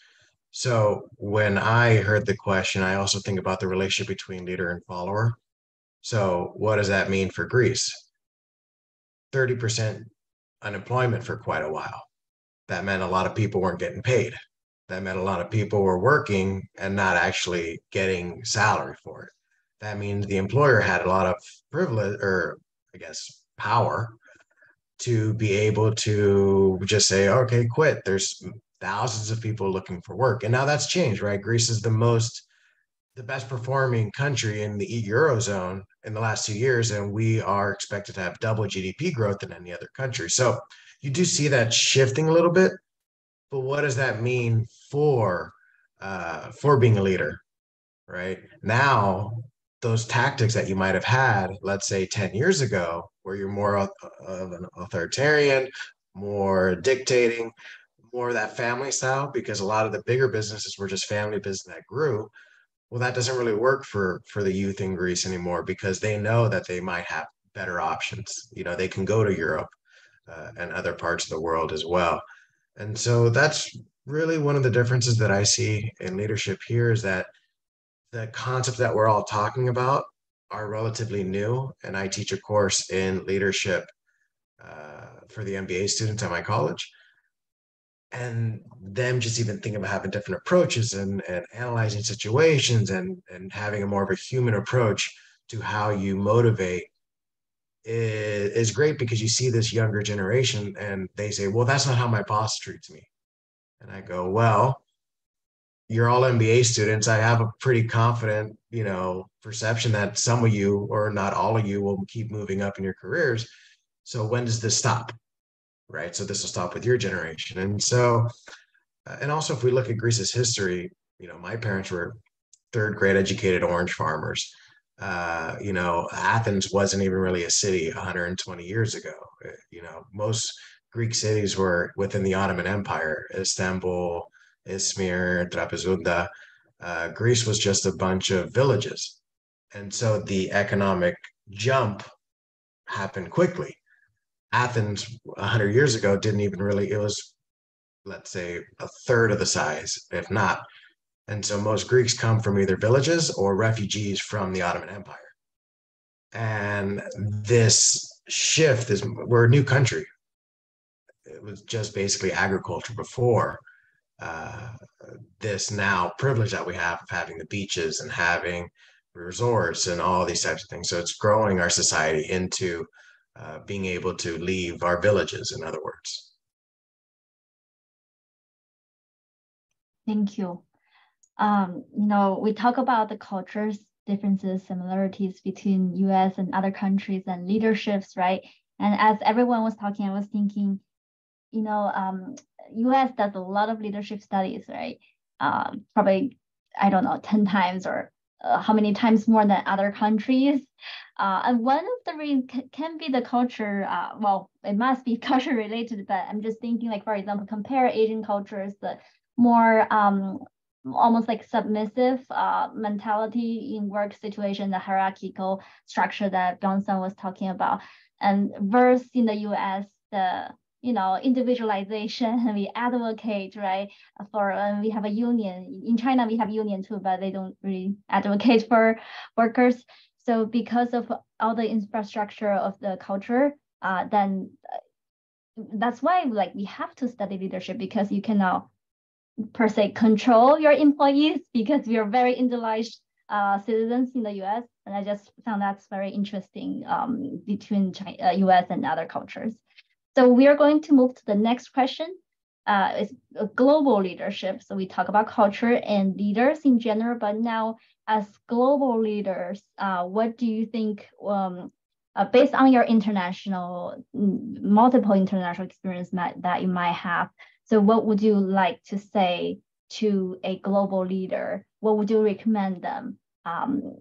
So when I heard the question, I also think about the relationship between leader and follower. So what does that mean for Greece? 30% unemployment for quite a while. that meant a lot of people weren't getting paid. That meant a lot of people were working and not actually getting salary for it. That means the employer had a lot of privilege or I guess power to be able to just say, okay, quit. There's thousands of people looking for work. And now that's changed, right? Greece is the most, the best performing country in the Eurozone in the last two years. And we are expected to have double GDP growth than any other country. So you do see that shifting a little bit. But what does that mean for uh, for being a leader, right? Now those tactics that you might have had, let's say 10 years ago, where you're more of an authoritarian, more dictating, more of that family style, because a lot of the bigger businesses were just family business that grew. Well, that doesn't really work for for the youth in Greece anymore because they know that they might have better options. You know, they can go to Europe uh, and other parts of the world as well. And so that's really one of the differences that I see in leadership here is that the concept that we're all talking about are relatively new. And I teach a course in leadership uh, for the MBA students at my college. And them just even thinking about having different approaches and, and analyzing situations and, and having a more of a human approach to how you motivate is, is great because you see this younger generation and they say, well, that's not how my boss treats me. And I go, well, you're all MBA students. I have a pretty confident, you know, perception that some of you, or not all of you, will keep moving up in your careers. So when does this stop? Right. So this will stop with your generation. And so, uh, and also if we look at Greece's history, you know, my parents were third grade educated orange farmers. Uh, you know, Athens wasn't even really a city 120 years ago. Uh, you know, most Greek cities were within the Ottoman Empire, Istanbul, Izmir, Trapezunda. Uh, Greece was just a bunch of villages. And so the economic jump happened quickly. Athens 100 years ago didn't even really, it was, let's say, a third of the size, if not. And so most Greeks come from either villages or refugees from the Ottoman Empire. And this shift is, we're a new country. It was just basically agriculture before uh, this now privilege that we have of having the beaches and having resorts and all these types of things. So it's growing our society into uh, being able to leave our villages, in other words. Thank you. Um, you know, we talk about the cultures differences, similarities between US and other countries and leaderships, right? And as everyone was talking, I was thinking, you know, um, US does a lot of leadership studies, right? Um, probably, I don't know, 10 times or uh, how many times more than other countries. Uh, and one of the reasons can be the culture, uh, well, it must be culture related, but I'm just thinking like, for example, compare Asian cultures, the more um, almost like submissive uh, mentality in work situation, the hierarchical structure that Johnson was talking about, and versus in the US, the you know, individualization and we advocate, right, for, um, we have a union. In China, we have union too, but they don't really advocate for workers. So because of all the infrastructure of the culture, uh, then uh, that's why like we have to study leadership because you cannot per se control your employees because we are very individualized uh, citizens in the U.S. And I just found that's very interesting um, between China, uh, U.S. and other cultures. So we are going to move to the next question. Uh, it's global leadership. So we talk about culture and leaders in general, but now as global leaders, uh, what do you think, um, uh, based on your international, multiple international experience that, that you might have, so what would you like to say to a global leader? What would you recommend them? Um,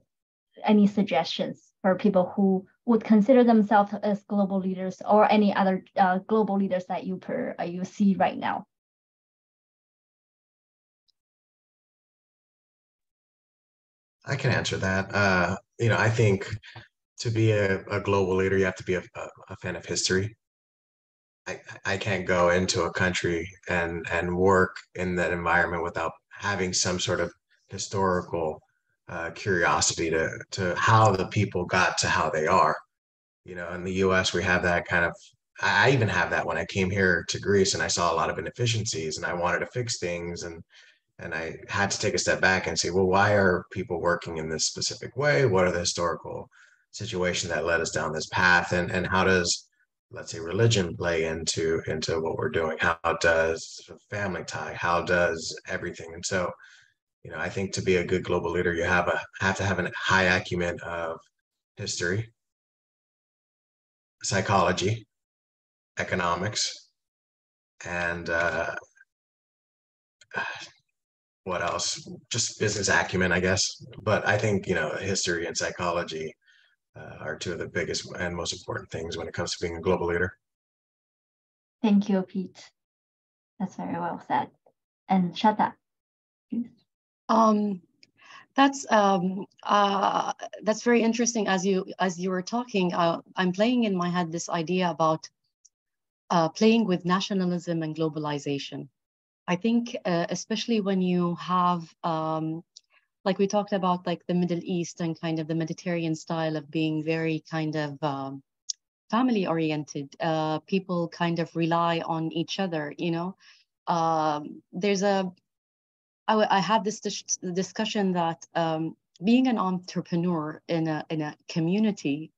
any suggestions for people who would consider themselves as global leaders or any other uh, global leaders that you per uh, you see right now? I can answer that. Uh, you know, I think to be a, a global leader, you have to be a, a, a fan of history. I, I can't go into a country and and work in that environment without having some sort of historical uh, curiosity to to how the people got to how they are. You know, in the U.S. we have that kind of I even have that when I came here to Greece and I saw a lot of inefficiencies and I wanted to fix things and and I had to take a step back and say, well, why are people working in this specific way? What are the historical situations that led us down this path? And and how does let's say religion play into into what we're doing? How does family tie? How does everything? And so, you know, I think to be a good global leader, you have a have to have a high acumen of history, psychology, economics, and uh, what else? Just business acumen, I guess. But I think you know history and psychology uh, are two of the biggest and most important things when it comes to being a global leader. Thank you, Pete. That's very well said. And Shata, please. Um, that's um, uh, that's very interesting. As you as you were talking, uh, I'm playing in my head this idea about uh, playing with nationalism and globalization. I think, uh, especially when you have, um, like we talked about, like the Middle East and kind of the Mediterranean style of being very kind of um, family oriented. Uh, people kind of rely on each other. You know, um, there's a. I, I had this dis- discussion that um, being an entrepreneur in a in a community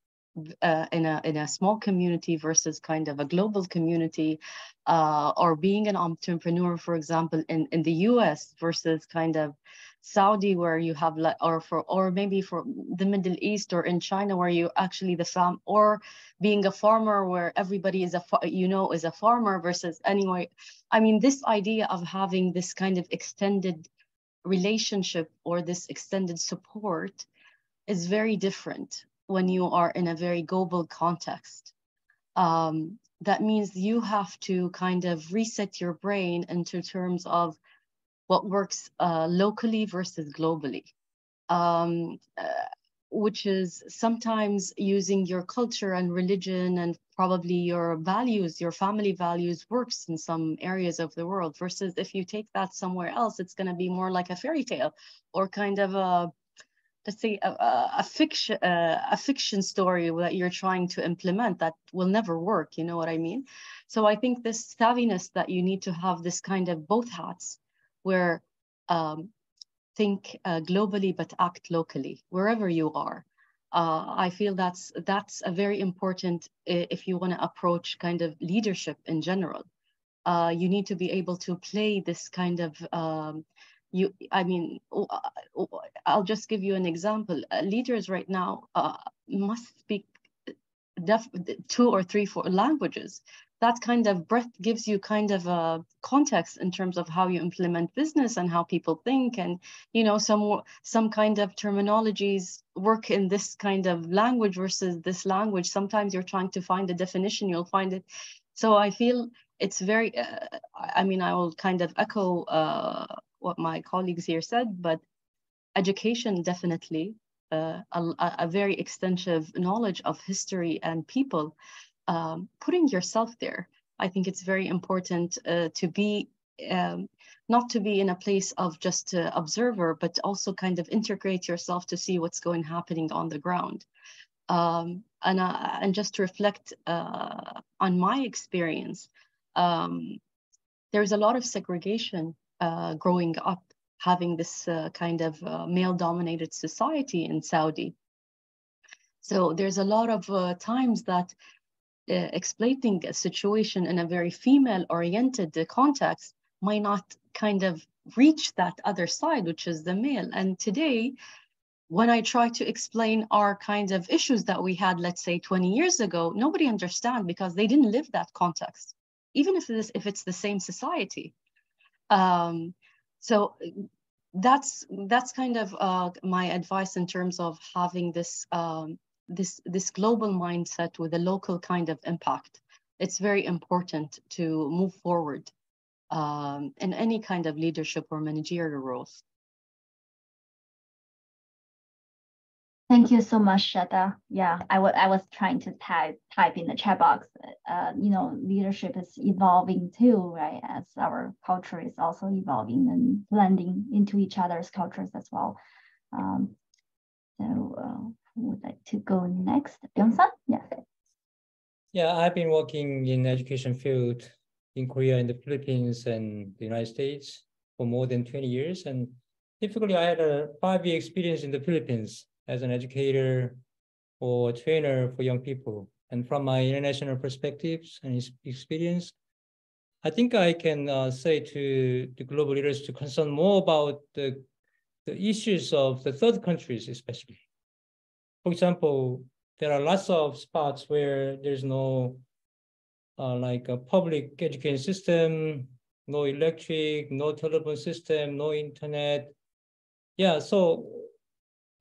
uh, in a in a small community versus kind of a global community, uh, or being an entrepreneur, for example, in in the U.S. versus kind of Saudi, where you have like, or for or maybe for the Middle East or in China, where you actually the farm, or being a farmer, where everybody is a you know is a farmer versus anyway. I mean, this idea of having this kind of extended relationship or this extended support is very different when you are in a very global context. Um, that means you have to kind of reset your brain into terms of what works uh, locally versus globally, um, uh, which is sometimes using your culture and religion and probably your values, your family values works in some areas of the world versus if you take that somewhere else, it's going to be more like a fairy tale or kind of a let's say a, a fiction uh, a fiction story that you're trying to implement that will never work you know what i mean? So i think this savviness that you need to have this kind of both hats where um, think uh, globally but act locally wherever you are. Uh, i feel that's that's a very important if you want to approach kind of leadership in general. Uh, you need to be able to play this kind of um, you i mean uh, i'll just give you an example. Uh, leaders right now uh, must speak two or three four languages that kind of breadth gives you kind of a context in terms of how you implement business and how people think. And you know some some kind of terminologies work in this kind of language versus this language. Sometimes you're trying to find a definition you'll find it. So i feel it's very uh, i mean i will kind of echo uh, what my colleagues here said, but education definitely, uh, a, a, very extensive knowledge of history and people, um, putting yourself there. I think it's very important uh, to be um, not to be in a place of just uh, observer, but also kind of integrate yourself to see what's going happening on the ground. Um, and, uh, and just to reflect uh, on my experience, um, there's a lot of segregation uh, growing up having this uh, kind of uh, male dominated society in Saudi. So there's a lot of times that uh, explaining a situation in a very female oriented context might not kind of reach that other side, which is the male. And today, when I try to explain our kind of issues that we had, let's say 20 years ago, nobody understand because they didn't live that context, even if it's, if it's the same society. Um, so that's that's kind of uh, my advice in terms of having this um, this this global mindset with a local kind of impact. It's very important to move forward um, in any kind of leadership or managerial roles. Thank you so much, Shata. Yeah, I, was I was trying to type type in the chat box. Uh, you know, leadership is evolving too, right? As our culture is also evolving and blending into each other's cultures as well. Um, so, uh, would like to go next? Byung-sun? Yes. yeah, I've been working in education field in Korea, in the Philippines, and the United States for more than 20 years. And typically, I had a five-year experience in the Philippines as an educator or trainer for young people. And from my international perspectives and experience, I think I can uh, say to the global leaders to concern more about the, the issues of the third countries, especially. For example, there are lots of spots where there's no uh, like a public education system, no electric, no telephone system, no internet. Yeah, so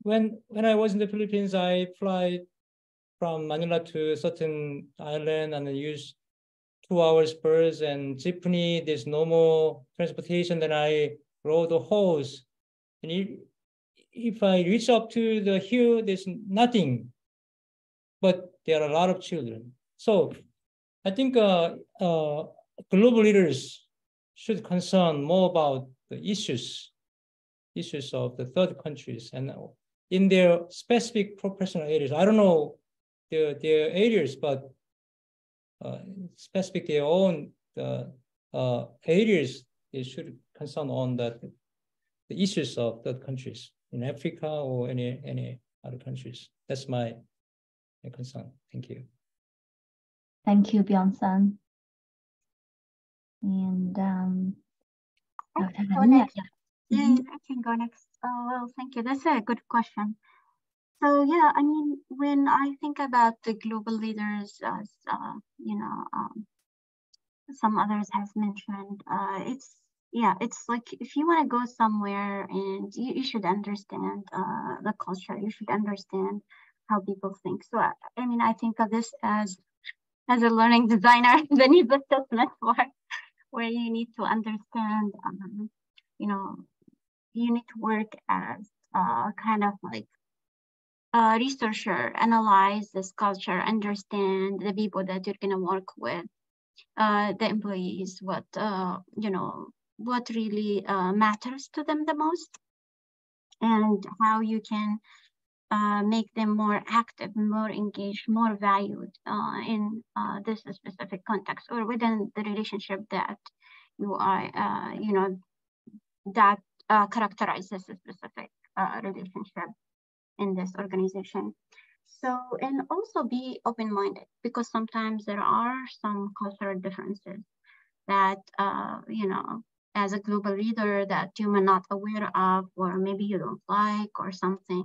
when when I was in the Philippines, I fly from Manila to certain island and use two hours bus and jeepney. There's no more transportation. Then I rode a horse. And if, I reach up to the hill, there's nothing. But there are a lot of children. So I think uh, uh, global leaders should concern more about the issues, issues of the third countries and in their specific professional areas. I don't know their, their areas, but uh, specific their own uh, uh, areas, they should concern on that the issues of third countries in Africa or any any other countries. That's my, my concern. Thank you. Thank you, Byung-sun. And um, I can go next. Yeah, I can go next. Oh, well, thank you. That's a good question. So yeah, I mean, when I think about the global leaders, as uh, you know, um, some others has mentioned, uh, it's yeah, it's like if you want to go somewhere and you, you should understand uh, the culture, you should understand how people think. So I, I mean, I think of this as as a learning designer, the need assessment work, where you need to understand, um, you know, you need to work as uh, kind of like a researcher, analyze this culture, understand the people that you're gonna work with, uh, the employees, what uh, you know, what really uh, matters to them the most, and how you can uh, make them more active, more engaged, more valued uh, in uh, this specific context or within the relationship that you are, uh, you know, that uh, characterizes a specific uh, relationship in this organization. So, and also be open-minded because sometimes there are some cultural differences that, you know, as a global leader that you may not aware of or maybe you don't like or something.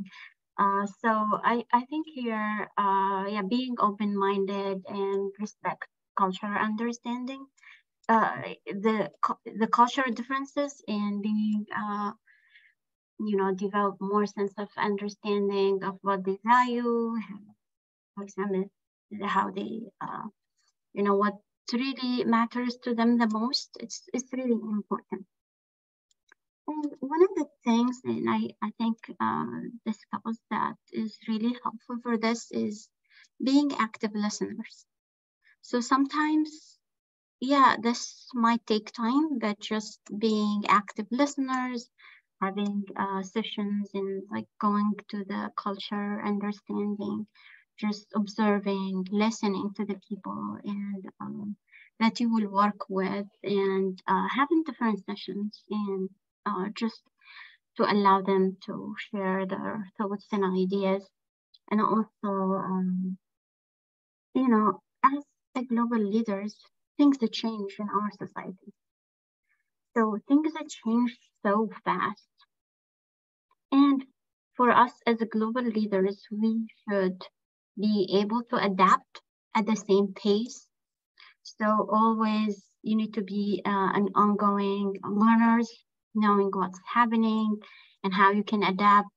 Uh, so I, I think here, uh, yeah, being open-minded and respect cultural understanding, uh, the the cultural differences and being, uh, you know, develop more sense of understanding of what they value, for example, how they, uh, you know, what really matters to them the most. It's it's really important. And one of the things, and I, I think uh, this couples that is really helpful for this is being active listeners. So sometimes, yeah, this might take time, but just being active listeners, having uh, sessions and like going to the culture, understanding, just observing, listening to the people and um, that you will work with and uh, having different sessions and uh, just to allow them to share their thoughts and ideas. And also, um, you know, as the global leaders, things that change in our society. So things that change so fast. And for us as global leaders, we should be able to adapt at the same pace. So always you need to be uh, an ongoing learners knowing what's happening and how you can adapt.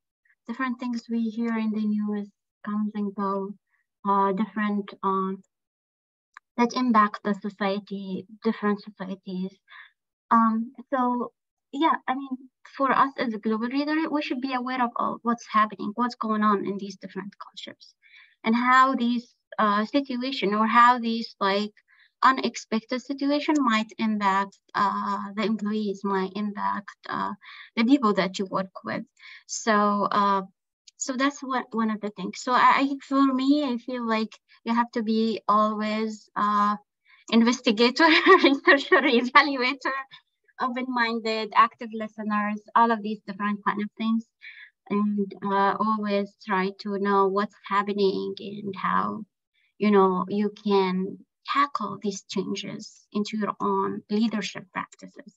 Different things we hear in the news comes and go, uh, different um, that impact the society, different societies. Um, so yeah, I mean, for us as a global reader, we should be aware of all what's happening, what's going on in these different cultures, and how these uh, situation or how these like unexpected situation might impact uh, the employees, might impact uh, the people that you work with. So uh, so that's what one of the things. So I, for me, I feel like you have to be always uh, investigator, researcher, evaluator, open-minded, active listeners, all of these different kind of things, and uh, always try to know what's happening and how, you know, you can tackle these changes into your own leadership practices.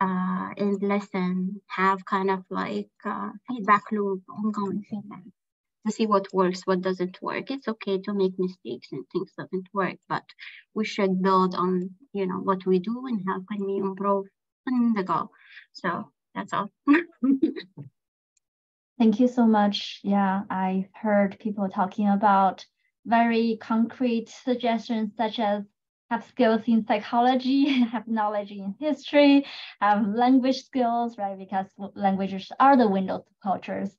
Uh, and listen, have kind of like uh, feedback loop, ongoing feedback to see what works, what doesn't work. It's okay to make mistakes and things doesn't work, but we should build on you know what we do and how can we improve on the go. So that's all. Thank you so much. Yeah, I've heard people talking about very concrete suggestions such as have skills in psychology, have knowledge in history, have language skills, right? Because languages are the window to cultures.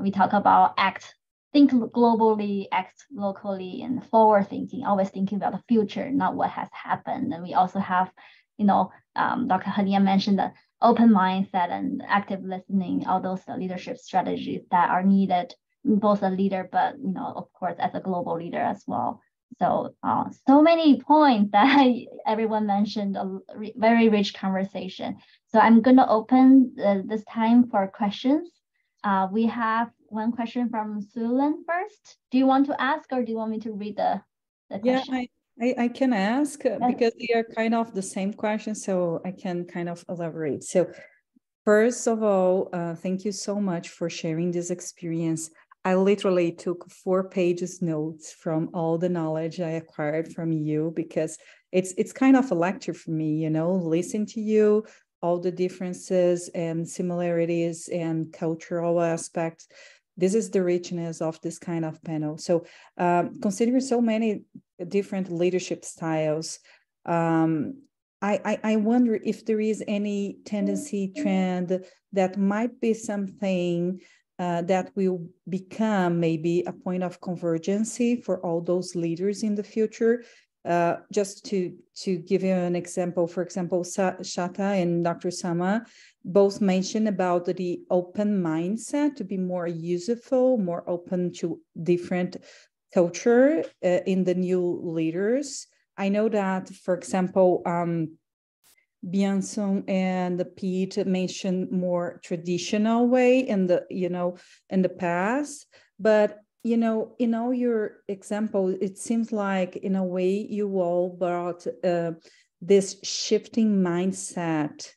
We talk about act think globally, act locally, and forward thinking, always thinking about the future, not what has happened. And we also have, you know, um, Dr. Hania mentioned the open mindset and active listening, all those leadership strategies that are needed, both a leader, but, you know, of course, as a global leader as well. So, uh, so many points that everyone mentioned, a very rich conversation. So I'm going to open uh, this time for questions. Uh, we have one question from Sulan first. Do you want to ask or do you want me to read the, the question? Yeah, I, I, can ask uh, because they are kind of the same question, so I can kind of elaborate. So first of all, uh, thank you so much for sharing this experience. I literally took four pages notes from all the knowledge I acquired from you because it's it's kind of a lecture for me, you know, listen to you, all the differences and similarities and cultural aspects this is the richness of this kind of panel. So um, considering so many different leadership styles, um, I, I, I, wonder if there is any tendency trend that might be something uh, that will become maybe a point of convergency for all those leaders in the future. Uh, just to to give you an example, for example, Shata and Dr. Sama both mentioned about the open mindset to be more useful, more open to different culture uh, in the new leaders. I know that, for example, um, Byung-Sun and Pete mentioned more traditional way in the you know in the past, but you know in all your examples, it seems like in a way you all brought uh, this shifting mindset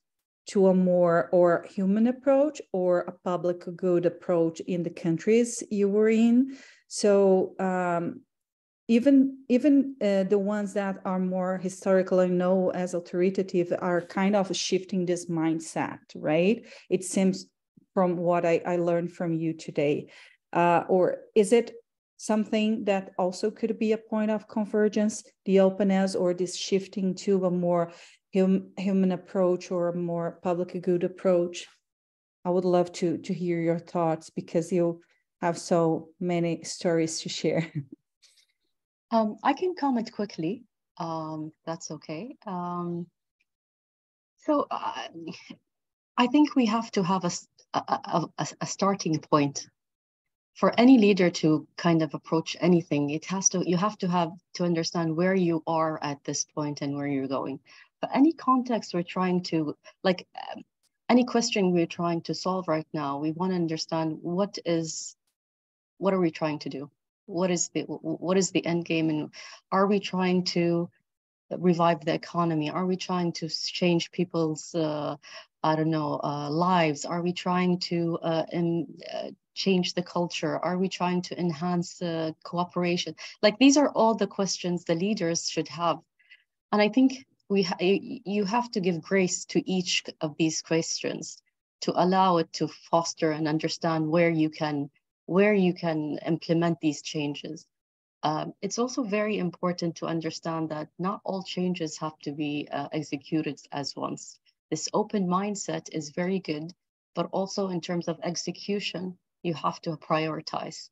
to a more or human approach or a public good approach in the countries you were in. So um, even even uh, the ones that are more historical and know as authoritative are kind of shifting this mindset, right? It seems from what I, I learned from you today. Uh, or is it something that also could be a point of convergence, the openness or this shifting to a more hum, human approach or a more public good approach. I would love to to hear your thoughts because you have so many stories to share. um, I can comment quickly. Um, that's okay. Um, so uh, I think we have to have a, a, a, a starting point for any leader to kind of approach anything it has to you have to have to understand where you are at this point and where you're going but any context we're trying to, like um, any question we're trying to solve right now, we want to understand what is, what are we trying to do? What is the, what is the end game? And are we trying to revive the economy? Are we trying to change people's, uh, I don't know, uh, lives? Are we trying to uh, in, uh, change the culture? Are we trying to enhance the cooperation? Like these are all the questions the leaders should have. And I think we ha you have to give grace to each of these questions to allow it to foster and understand where you can where you can implement these changes. Um, it's also very important to understand that not all changes have to be uh, executed as once. This open mindset is very good, but also in terms of execution, you have to prioritize.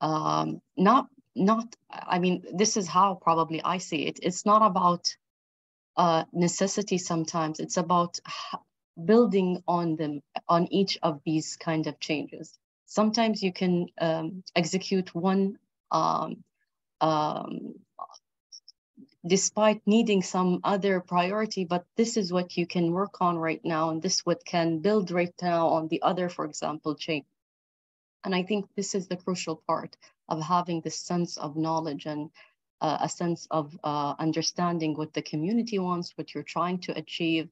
Um, not, not. I mean, this is how probably I see it. It's not about uh, necessity sometimes. It's about building on them, on each of these kind of changes. Sometimes you can um, execute one um, um, despite needing some other priority, but this is what you can work on right now, and this what can build right now on the other, for example, chain. And I think this is the crucial part of having this sense of knowledge and uh, a sense of uh, understanding what the community wants, what you're trying to achieve,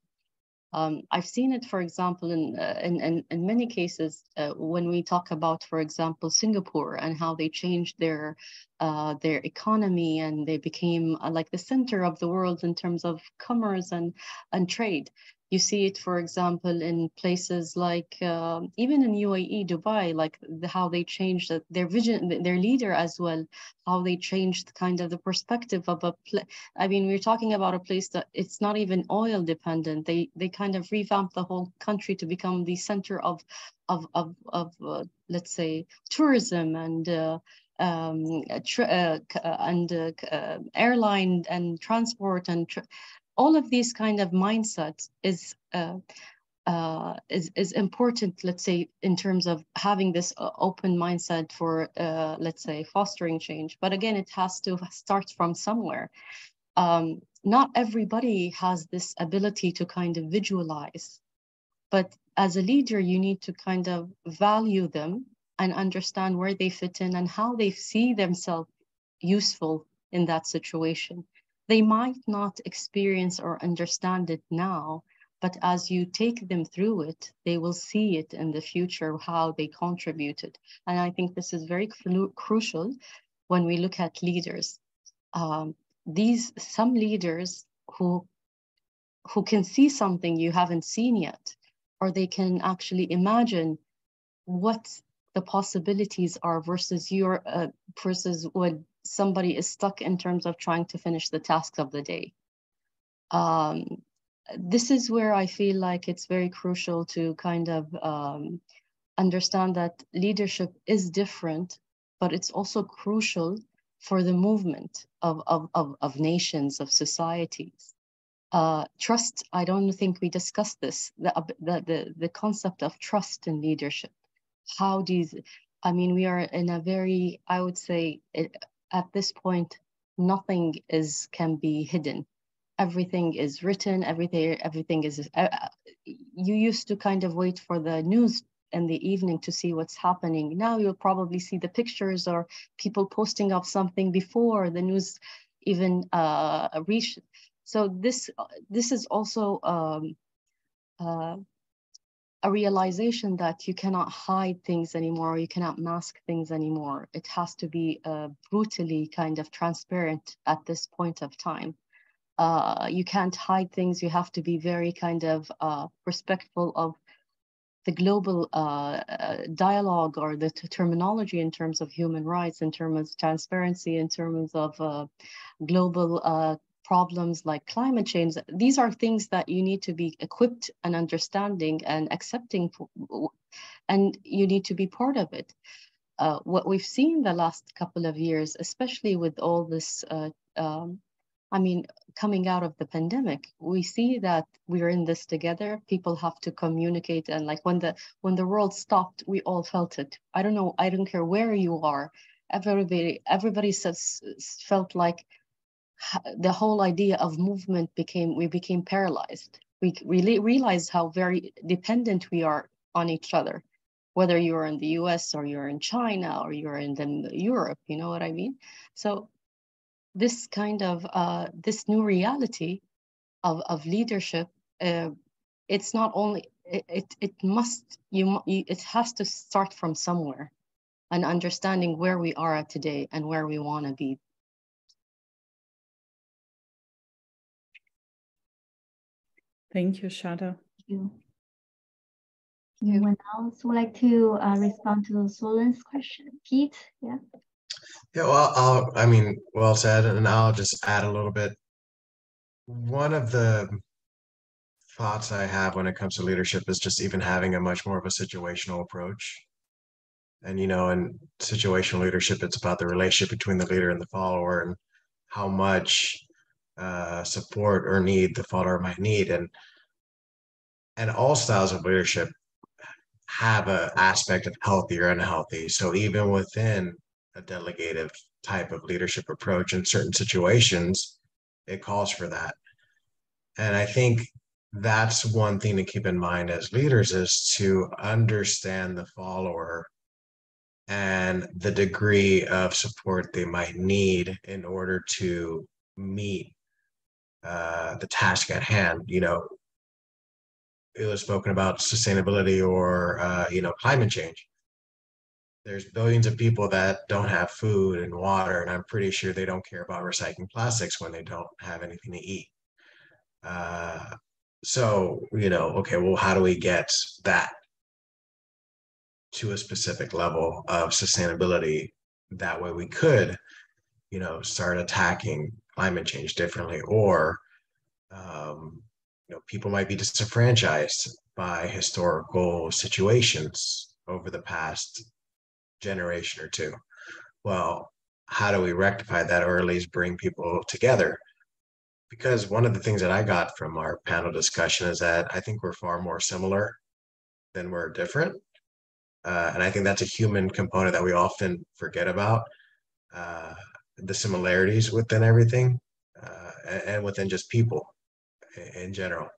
um, I've seen it, for example, in, uh, in, in, in, many cases uh, when we talk about, for example, Singapore and how they changed their, uh, their economy and they became like the center of the world in terms of commerce and, and trade. You see it, for example, in places like uh, even in UAE, Dubai, like the, how they changed their vision, their leader as well, how they changed kind of the perspective of a. Pl- I mean, we're talking about a place that it's not even oil dependent. They they kind of revamped the whole country to become the center of of of of uh, let's say tourism and. Uh, um, uh, and uh, uh, airline and transport and all of these kind of mindsets is uh, uh, is, is important, let's say, in terms of having this uh, open mindset for, uh, let's say, fostering change. But again, it has to start from somewhere. Um, not everybody has this ability to kind of visualize, but as a leader, you need to kind of value them and understand where they fit in and how they see themselves useful in that situation. They might not experience or understand it now, but as you take them through it, they will see it in the future, how they contributed. And I think this is very crucial when we look at leaders. Um, these some leaders who who can see something you haven't seen yet, or they can actually imagine what the possibilities are versus your uh, versus what somebody is stuck in terms of trying to finish the tasks of the day. Um, this is where I feel like it's very crucial to kind of um, understand that leadership is different, but it's also crucial for the movement of, of, of, of nations, of societies. Uh, trust, I don't think we discussed this, the, the, the, the concept of trust in leadership. How do you, I mean, we are in a very, I would say, at this point, nothing is can be hidden. Everything is written. Everything everything is. Uh, uh, you used to kind of wait for the news in the evening to see what's happening. Now you'll probably see the pictures or people posting of something before the news even uh, reach. So this this is also um, uh, a realization that you cannot hide things anymore, you cannot mask things anymore. It has to be uh, brutally kind of transparent at this point of time. Uh, you can't hide things, you have to be very kind of uh, respectful of the global uh, uh, dialogue or the terminology in terms of human rights, in terms of transparency, in terms of uh, global problems like climate change, these are things that you need to be equipped and understanding and accepting, and you need to be part of it. Uh, what we've seen the last couple of years, especially with all this, uh, um, I mean, coming out of the pandemic, we see that we're in this together. People have to communicate, and like when the when the world stopped, we all felt it. I don't know. I don't care where you are. Everybody, everybody says felt like the whole idea of movement became we became paralyzed. We really realized how very dependent we are on each other. Whether you're in the us or you're in china or you're in the, europe you know what i mean? So this kind of uh, this new reality of, of leadership uh, it's not only it, it, must you it has to start from somewhere and understanding where we are at today and where we want to be Thank you, Shada. Thank you. Anyone else would like to uh, respond to Solon's question? Pete, yeah. Yeah, well, I'll, I mean, well said, and I'll just add a little bit. One of the thoughts I have when it comes to leadership is just even having a much more of a situational approach. And, you know, in situational leadership, it's about the relationship between the leader and the follower and how much uh, support or need the follower might need and and all styles of leadership have an aspect of healthy or unhealthy. So even within a delegative type of leadership approach in certain situations, it calls for that. And I think that's one thing to keep in mind as leaders is to understand the follower and the degree of support they might need in order to meet uh, the task at hand. You know, it was spoken about sustainability or uh, you know climate change. There's billions of people that don't have food and water, and I'm pretty sure they don't care about recycling plastics when they don't have anything to eat. Uh, so you know, okay, well, how do we get that to a specific level of sustainability? That way, we could, you know, start attacking climate change differently, or um, you know, people might be disenfranchised by historical situations over the past generation or two. Well, how do we rectify that or at least bring people together? Because one of the things that I got from our panel discussion is that I think we're far more similar than we're different. Uh, and I think that's a human component that we often forget about uh, the similarities within everything uh, and, and within just people in general.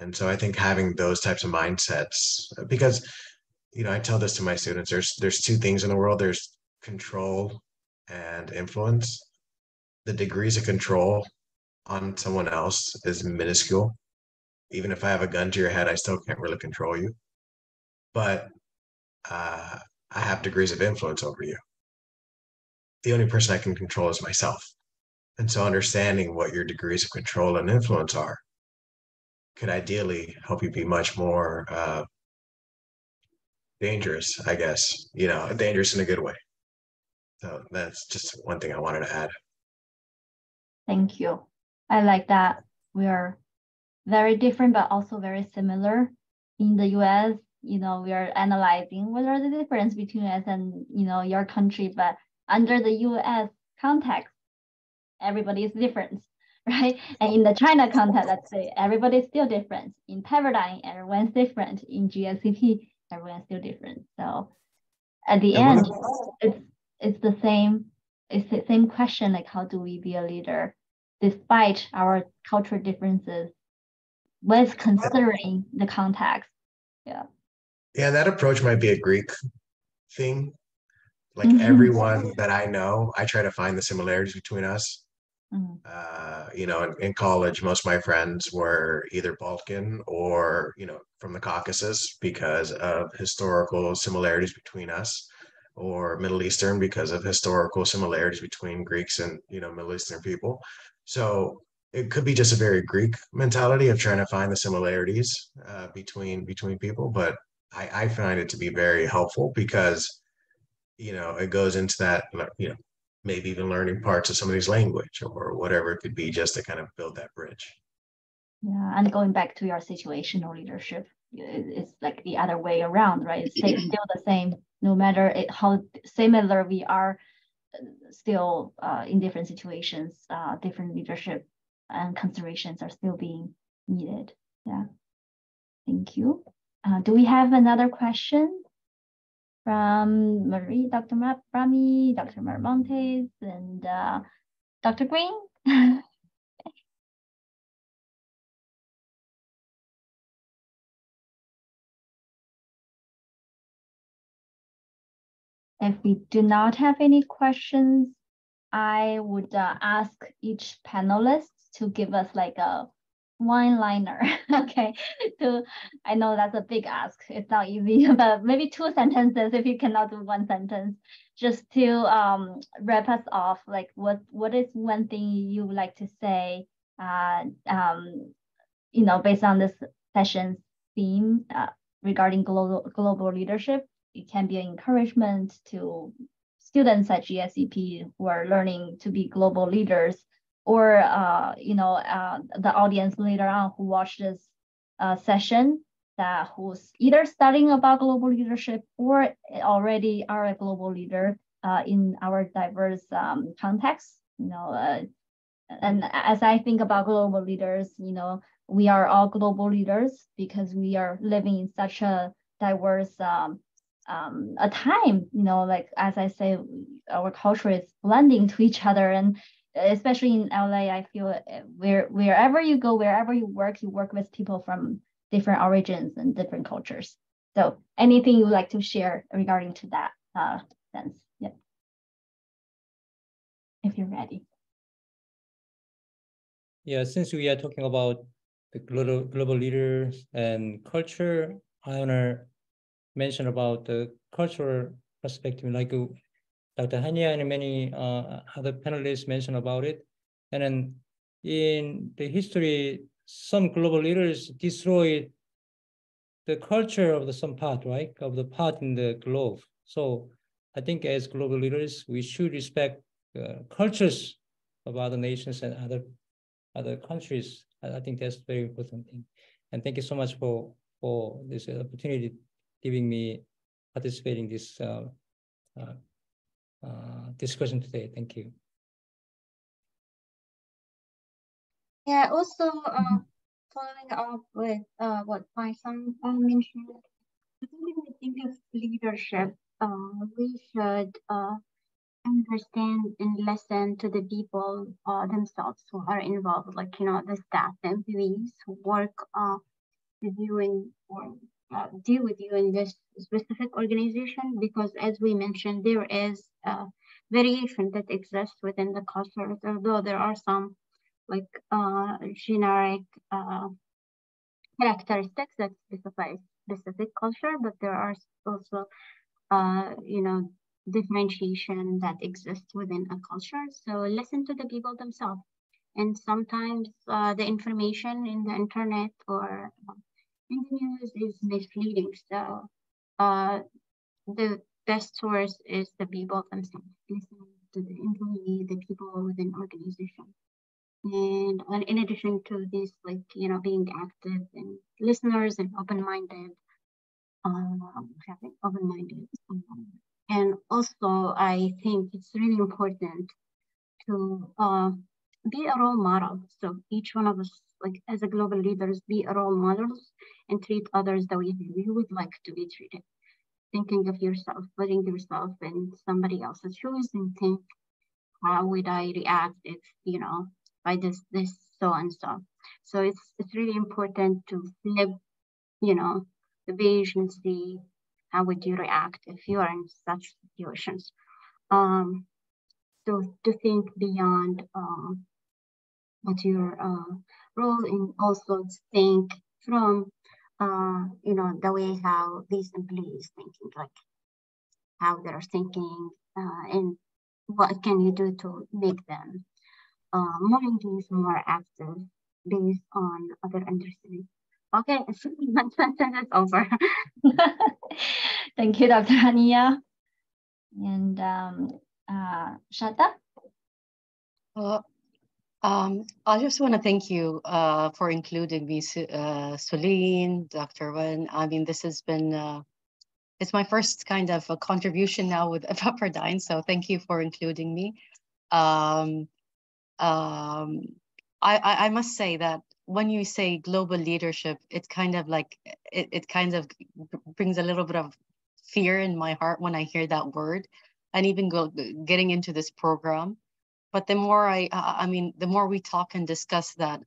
And so I think having those types of mindsets, because you know, I tell this to my students, there's there's two things in the world. There's control and influence. The degrees of control on someone else is minuscule. Even if I have a gun to your head, I still can't really control you. But uh, I have degrees of influence over you. The only person I can control is myself. And so understanding what your degrees of control and influence are could ideally help you be much more uh, dangerous, I guess, you know, dangerous in a good way. So that's just one thing I wanted to add. Thank you. I like that. We are very different, but also very similar. In the US, you know, we are analyzing what are the difference between us and, you know, your country, but under the US context, everybody is different, right? And in the China context, let's say everybody is still different. In Pepperdine, everyone's different. In GSEP, everyone's still different. So at the end, it's it's the same. It's the same question like how do we be a leader despite our cultural differences with considering the context. Yeah. Yeah, that approach might be a Greek thing. Like mm-hmm. everyone that I know, I try to find the similarities between us Mm-hmm. Uh, you know, in, in, college, most of my friends were either Balkan or, you know, from the Caucasus because of historical similarities between us, or Middle Eastern because of historical similarities between Greeks and, you know, Middle Eastern people. So it could be just a very Greek mentality of trying to find the similarities uh, between between people, but I, I find it to be very helpful because you know it goes into that you know maybe even learning parts of somebody's language or whatever it could be just to kind of build that bridge. Yeah, and going back to your situational leadership, it's like the other way around, right? It's still the same, no matter it, how similar we are, still uh, in different situations, uh, different leadership and considerations are still being needed. Yeah, thank you. Uh, do we have another question? From Marie, Dr. Rami, Dr. Marmontes, and uh, Dr. Green. if we do not have any questions, I would uh, ask each panelist to give us like a one liner okay to i know that's a big ask. It's not easy but maybe two sentences if you cannot do one sentence. Just to um, wrap us off like what what is one thing you would like to say uh, um, you know based on this session's theme uh, regarding global global leadership? It can be an encouragement to students at GSEP who are learning to be global leaders or uh, you know uh, the audience later on who watch this uh, session that who's either studying about global leadership or already are a global leader uh, in our diverse um, context. You know, uh, and as I think about global leaders, you know, we are all global leaders because we are living in such a diverse um, um, a time, you know, like as I say, our culture is blending to each other. And especially in LA, I feel uh, where wherever you go, wherever you work, you work with people from different origins and different cultures. So anything you would like to share regarding to that uh, sense? Yep. If you're ready. Yeah, since we are talking about the global global leaders and culture, I wanna mention about the cultural perspective, like Dr. Hania and many uh, other panelists mentioned about it. And then in the history, some global leaders destroyed the culture of the some part, right, of the part in the globe. So I think as global leaders, we should respect uh, cultures of other nations and other other countries. I, I think that's very important thing. And thank you so much for for this opportunity giving me participating this uh, uh, discussion today. Thank you. Yeah, also uh, following up with uh, what Faisal uh, mentioned, I think when we think of leadership, uh, we should uh, understand and listen to the people uh, themselves who are involved, like, you know, the staff, employees who work uh, in, or uh, deal with you in this specific organization because as we mentioned there is a variation that exists within the culture although there are some like uh, generic uh, characteristics that specify specific culture but there are also uh, you know differentiation that exists within a culture so listen to the people themselves. And sometimes the information in the internet or news is misleading. So uh, the best source is the people themselves, listening to the employee, the people within organization. And, and in addition to this, like, you know, being active and listeners and open-minded, um, having open-minded. Um, and also, I think it's really important to uh, be a role model. So each one of us, like as a global leaders, be a role models and treat others the way you would like to be treated. Thinking of yourself, putting yourself in somebody else's shoes and think, how would I react if, you know, by this, this, so and so. So it's it's really important to flip, you know, the page and see how would you react if you are in such situations. Um, so to think beyond um, what your uh, role and also to think from uh, you know the way how these employees thinking like how they're thinking uh, and what can you do to make them uh, more engaged more active based on other understanding? Okay my sentence is over. Thank you dr hania. And um, uh, shata uh, um, I just want to thank you uh, for including me, uh, Celine, Dr. Wen. I mean, this has been, uh, it's my first kind of a contribution now with Pepperdine, so thank you for including me. Um, um, I, I, I, must say that when you say global leadership, it kind of like, it, it kind of brings a little bit of fear in my heart when I hear that word and even go getting into this program but the more I, I mean, the more we talk and discuss that,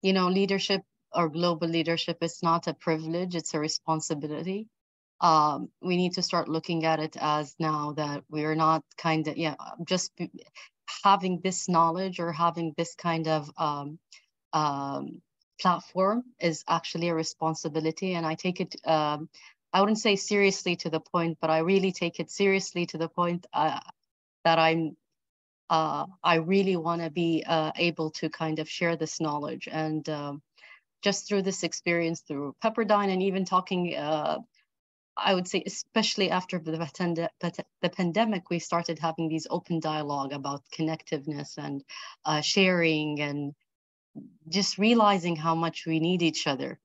you know, leadership or global leadership is not a privilege, it's a responsibility. Um, we need to start looking at it as now that we're not kind of, yeah, just having this knowledge or having this kind of um, um, platform is actually a responsibility. And I take it, um, I wouldn't say seriously to the point, but I really take it seriously to the point uh, that I'm uh, I really want to be uh, able to kind of share this knowledge. And um, just through this experience, through Pepperdine, and even talking, uh, I would say, especially after the, the pandemic, we started having these open dialogue about connectiveness and uh, sharing and just realizing how much we need each other.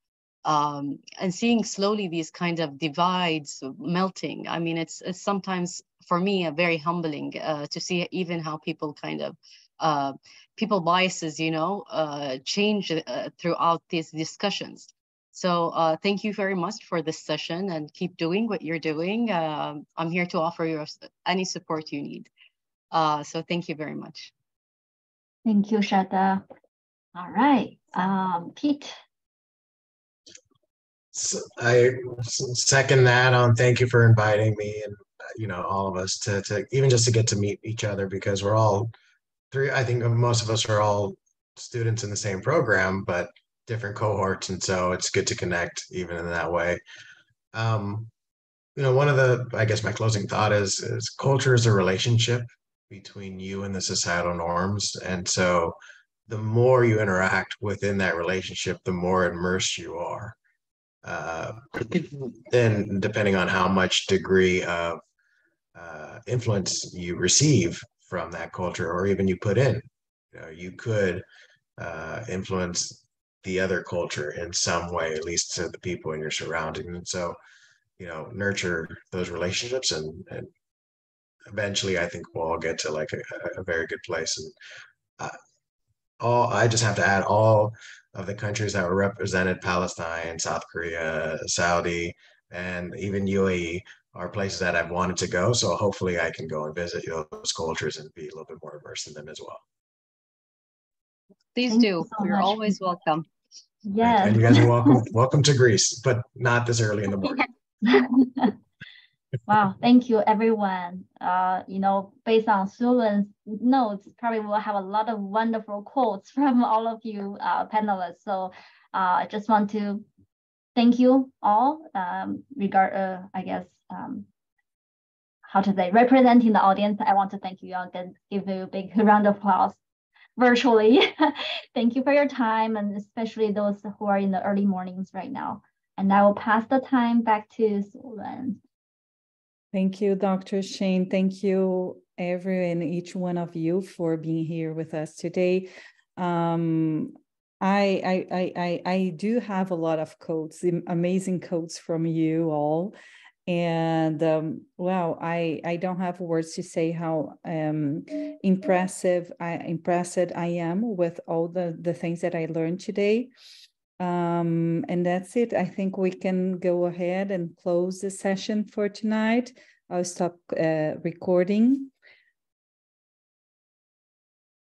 Um, and seeing slowly these kind of divides melting. I mean, it's, it's sometimes for me a very humbling uh, to see even how people kind of uh, people biases you know uh, change uh, throughout these discussions So uh, thank you very much for this session and keep doing what you're doing. Uh, I'm here to offer you any support you need. Uh, so thank you very much. Thank you, Shada. All right, um, Pete. I second that on thank you for inviting me and you know all of us to to even just to get to meet each other because we're all three I think most of us are all students in the same program but different cohorts. And so it's good to connect even in that way. Um you know one of the i guess my closing thought is is culture is a relationship between you and the societal norms. And so the more you interact within that relationship the more immersed you are. Uh, and depending on how much degree of uh, influence you receive from that culture or even you put in you, know, you could uh, influence the other culture in some way at least to the people in your surrounding. and so you know nurture those relationships and and eventually i think we'll all get to like a, a very good place and uh, all i just have to add all of the countries that were represented palestine south korea saudi and even uae are places that I've wanted to go. So hopefully I can go and visit those cultures and be a little bit more immersed in them as well. Please Thank do. So You're much. always welcome. Yes. And you guys are welcome. welcome to Greece, but not this early in the morning. wow, thank you everyone. Uh, you know, based on Sulan's notes, probably we'll have a lot of wonderful quotes from all of you uh, panelists. So uh, I just want to thank you all. Um, regard, uh, I guess, um, how to say, representing the audience. I want to thank you all and give you a big round of applause virtually. thank you for your time and especially those who are in the early mornings right now. And I will pass the time back to Sulan. Thank you, Dr. Shane. Thank you, every and each one of you for being here with us today. Um, I, I, I, I do have a lot of quotes, amazing quotes from you all. And um, wow, I, I don't have words to say how um, impressive I impressed I am with all the, the things that I learned today. Um, and that's it. I think we can go ahead and close the session for tonight. I'll stop uh, recording.